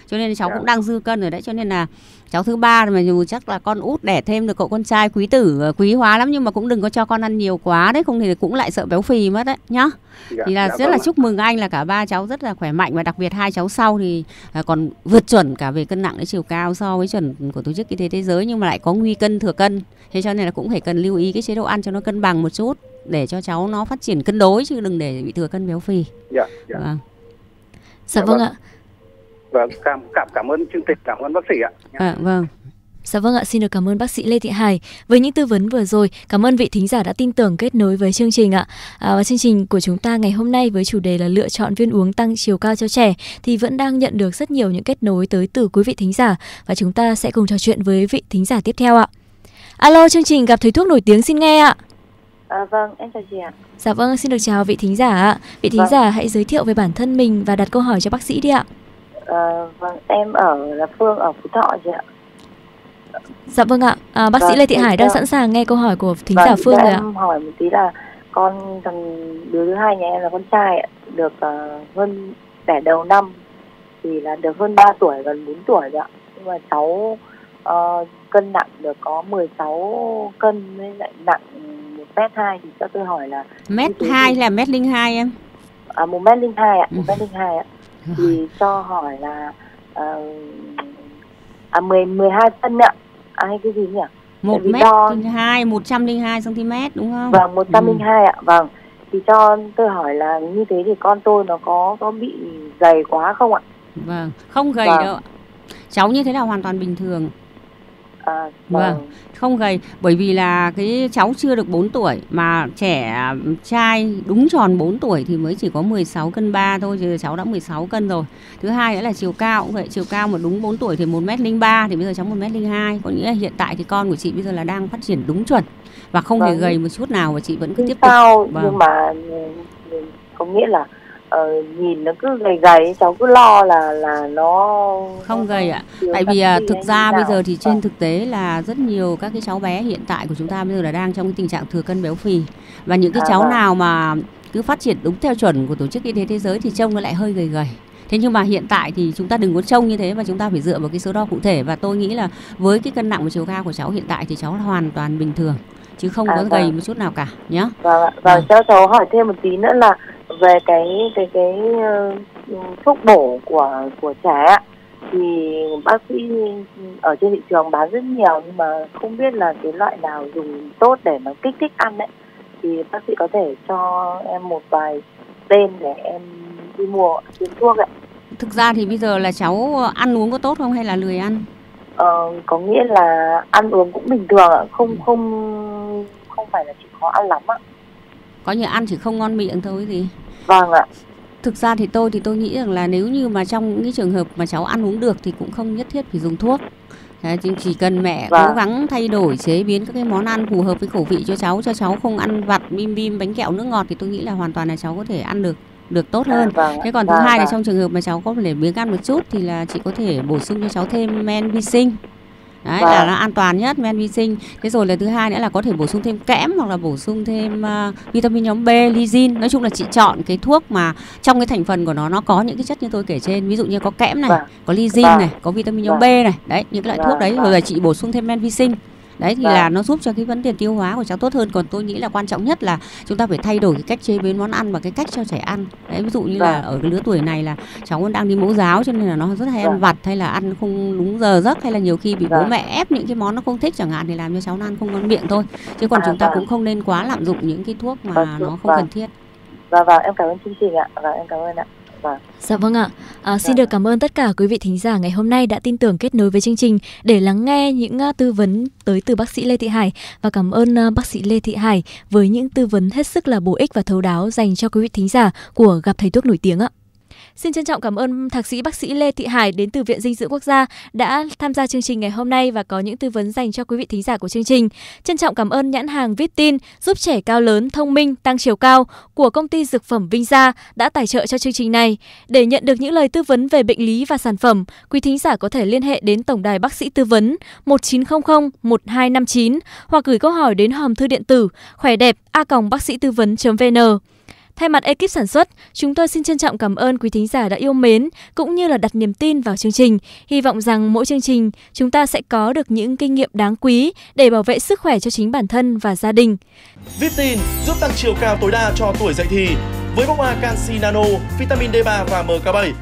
Cho nên cháu Dạ. cũng đang dư cân rồi đấy cho nên là cháu thứ ba mà dù chắc là con út đẻ thêm được cậu con trai quý tử ờ, quý hóa lắm nhưng mà cũng đừng có cho con ăn nhiều quá đấy không thì cũng lại sợ béo phì mất đấy nhá Dạ, thì là dạ rất là vâng chúc mừng anh là cả ba cháu rất là khỏe mạnh và đặc biệt hai cháu sau thì à, còn vượt chuẩn cả về cân nặng đến chiều cao so với chuẩn của tổ chức y tế thế giới nhưng mà lại có nguy cân thừa cân thế cho nên là cũng phải cần lưu ý cái chế độ ăn cho nó cân bằng một chút để cho cháu nó phát triển cân đối chứ đừng để bị thừa cân béo phì Dạ dạ. vâng. Dạ Dạ vâng vâng. ạ. Vâng, cảm cảm cảm ơn chương trình, cảm ơn bác sĩ ạ. À, vâng Dạ vâng ạ, xin được cảm ơn bác sĩ Lê Thị Hải với những tư vấn vừa rồi. Cảm ơn vị thính giả đã tin tưởng kết nối với chương trình ạ. À, và chương trình của chúng ta ngày hôm nay với chủ đề là lựa chọn viên uống tăng chiều cao cho trẻ thì vẫn đang nhận được rất nhiều những kết nối tới từ quý vị thính giả và chúng ta sẽ cùng trò chuyện với vị thính giả tiếp theo ạ. Alo, chương trình gặp thầy thuốc nổi tiếng xin nghe ạ. À, vâng, em chào chị ạ. Dạ vâng, xin được chào vị thính giả ạ. Vị thính Vâng. giả hãy giới thiệu về bản thân mình và đặt câu hỏi cho bác sĩ đi ạ. À, vâng, em ở là Phương ở Phú Thọ chị ạ. Dạ vâng ạ, à, bác sĩ Vâng, Lê Thị Hải đang vâng. sẵn sàng nghe câu hỏi của thính Vâng, giả Phương rồi ạ. em hỏi một tí là con thằng đứa thứ hai nhà em là con trai ạ, được ờ, hơn đẻ đầu năm thì là được hơn 3 tuổi gần 4 tuổi rồi ạ. Nhưng mà cháu ờ, cân nặng được có 16 cân với lại nặng một mét hai thì cho tôi hỏi là mét hai thì- là mét linh hai em à, một mét linh hai ạ, Ừ. một mét linh hai ạ. Thì cho hỏi là ờ, à 10 12 cân ạ. À hay cái gì nhỉ? một mét đo- linh hai một trăm linh hai cm đúng không Vâng, 102 Ừ. ạ, vâng. Thì cho tôi hỏi là như thế thì con tôi nó có có bị dày quá không ạ? vâng không gầy Vâng. đâu ạ. cháu như thế là hoàn toàn bình thường À, Vâng. không gầy bởi vì là cái cháu chưa được 4 tuổi mà trẻ trai đúng tròn 4 tuổi thì mới chỉ có 16 cân 3 thôi chứ cháu đã 16 cân rồi. Thứ hai nữa là chiều cao cũng vậy, chiều cao mà đúng 4 tuổi thì 1m03 thì bây giờ cháu 1m02. Có nghĩa là hiện tại thì con của chị bây giờ là đang phát triển đúng chuẩn và không hề Vâng. gầy một chút nào và chị vẫn cứ tiếp tục sao Vâng. nhưng mà có nghĩa là ờ, nhìn nó cứ gầy gầy cháu cứ lo là là nó không gầy ạ. Tại vì à, thực ra bây nào. giờ thì trên Vâng. thực tế là rất nhiều các cái cháu bé hiện tại của chúng ta bây giờ là đang trong cái tình trạng thừa cân béo phì và những cái À, cháu vâng. nào mà cứ phát triển đúng theo chuẩn của tổ chức y tế thế giới thì trông nó lại hơi gầy gầy. Thế nhưng mà hiện tại thì chúng ta đừng có trông như thế và chúng ta phải dựa vào cái số đo cụ thể và tôi nghĩ là với cái cân nặng và chiều cao của cháu hiện tại thì cháu hoàn toàn bình thường chứ không À, có vâng. gầy một chút nào cả nhá. Vâng. Vâng. Vâng, cho cháu hỏi thêm một tí nữa là về cái cái cái ờ, thuốc bổ của của trẻ ạ. Thì bác sĩ ở trên thị trường bán rất nhiều nhưng mà không biết là cái loại nào dùng tốt để nó kích thích ăn đấy. Thì bác sĩ có thể cho em một vài tên để em đi mua tiền thuốc ạ. Thực ra thì bây giờ là cháu ăn uống có tốt không hay là lười ăn? Ờ, có nghĩa là ăn uống cũng bình thường ạ, không không không phải là chịu khó ăn lắm ạ. Có nhiều ăn chỉ không ngon miệng thôi gì. Vâng ạ. Thực ra thì tôi thì tôi nghĩ rằng là nếu như mà trong những cái trường hợp mà cháu ăn uống được thì cũng không nhất thiết phải dùng thuốc. Đấy, chỉ cần mẹ Vâng. cố gắng thay đổi chế biến các cái món ăn phù hợp với khẩu vị cho cháu cho cháu không ăn vặt bim bim bánh kẹo nước ngọt thì tôi nghĩ là hoàn toàn là cháu có thể ăn được được tốt hơn. vâng, Thế còn thứ vâng, hai là trong trường hợp mà cháu có thể biếng ăn một chút thì là chị có thể bổ sung cho cháu thêm men vi sinh. Đấy là Vâng. nó an toàn nhất men vi sinh. Thế rồi là thứ hai nữa là có thể bổ sung thêm kẽm hoặc là bổ sung thêm à, vitamin nhóm B, lysine. Nói chung là chị chọn cái thuốc mà trong cái thành phần của nó nó có những cái chất như tôi kể trên, ví dụ như có kẽm này, Vâng. có lysine Vâng. này, có vitamin nhóm Vâng. B này. Đấy, những cái loại thuốc đấy rồi là chị bổ sung thêm men vi sinh. Đấy thì Vâng. là nó giúp cho cái vấn đề tiêu hóa của cháu tốt hơn Còn tôi nghĩ là quan trọng nhất là chúng ta phải thay đổi cái cách chế biến món ăn và cái cách cho trẻ ăn Đấy ví dụ như là Vâng. ở cái lứa tuổi này là cháu đang đi mẫu giáo cho nên là nó rất hay ăn Vâng. vặt hay là ăn không đúng giờ giấc hay là nhiều khi bị bố Vâng. mẹ ép những cái món nó không thích chẳng hạn thì làm cho cháu nó ăn không ngon miệng thôi chứ còn À, chúng ta vâng. cũng không nên quá lạm dụng những cái thuốc mà Vâng, nó không vâng. cần thiết Vâng, vâng, em cảm ơn chương trình ạ. Vâng, em cảm ơn ạ. Vâng. Dạ vâng ạ. À, xin Dạ. được cảm ơn tất cả quý vị thính giả ngày hôm nay đã tin tưởng kết nối với chương trình để lắng nghe những à, tư vấn tới từ bác sĩ Lê Thị Hải và cảm ơn à, bác sĩ Lê Thị Hải với những tư vấn hết sức là bổ ích và thấu đáo dành cho quý vị thính giả của gặp thầy thuốc nổi tiếng ạ. Xin trân trọng cảm ơn thạc sĩ bác sĩ Lê Thị Hải đến từ Viện Dinh dưỡng Quốc gia đã tham gia chương trình ngày hôm nay và có những tư vấn dành cho quý vị thính giả của chương trình. Trân trọng cảm ơn nhãn hàng Vitin giúp trẻ cao lớn, thông minh, tăng chiều cao của công ty dược phẩm Vinh Gia đã tài trợ cho chương trình này. Để nhận được những lời tư vấn về bệnh lý và sản phẩm, quý thính giả có thể liên hệ đến tổng đài bác sĩ tư vấn 1900 1259 hoặc gửi câu hỏi đến hòm thư điện tử khỏe đẹp a bác sĩ tư vấn.vn. Thay mặt ekip sản xuất, chúng tôi xin trân trọng cảm ơn quý thính giả đã yêu mến cũng như là đặt niềm tin vào chương trình. Hy vọng rằng mỗi chương trình chúng ta sẽ có được những kinh nghiệm đáng quý để bảo vệ sức khỏe cho chính bản thân và gia đình. Viptin giúp tăng chiều cao tối đa cho tuổi dậy thì với bông hoa canxi nano, vitamin D3 và MK7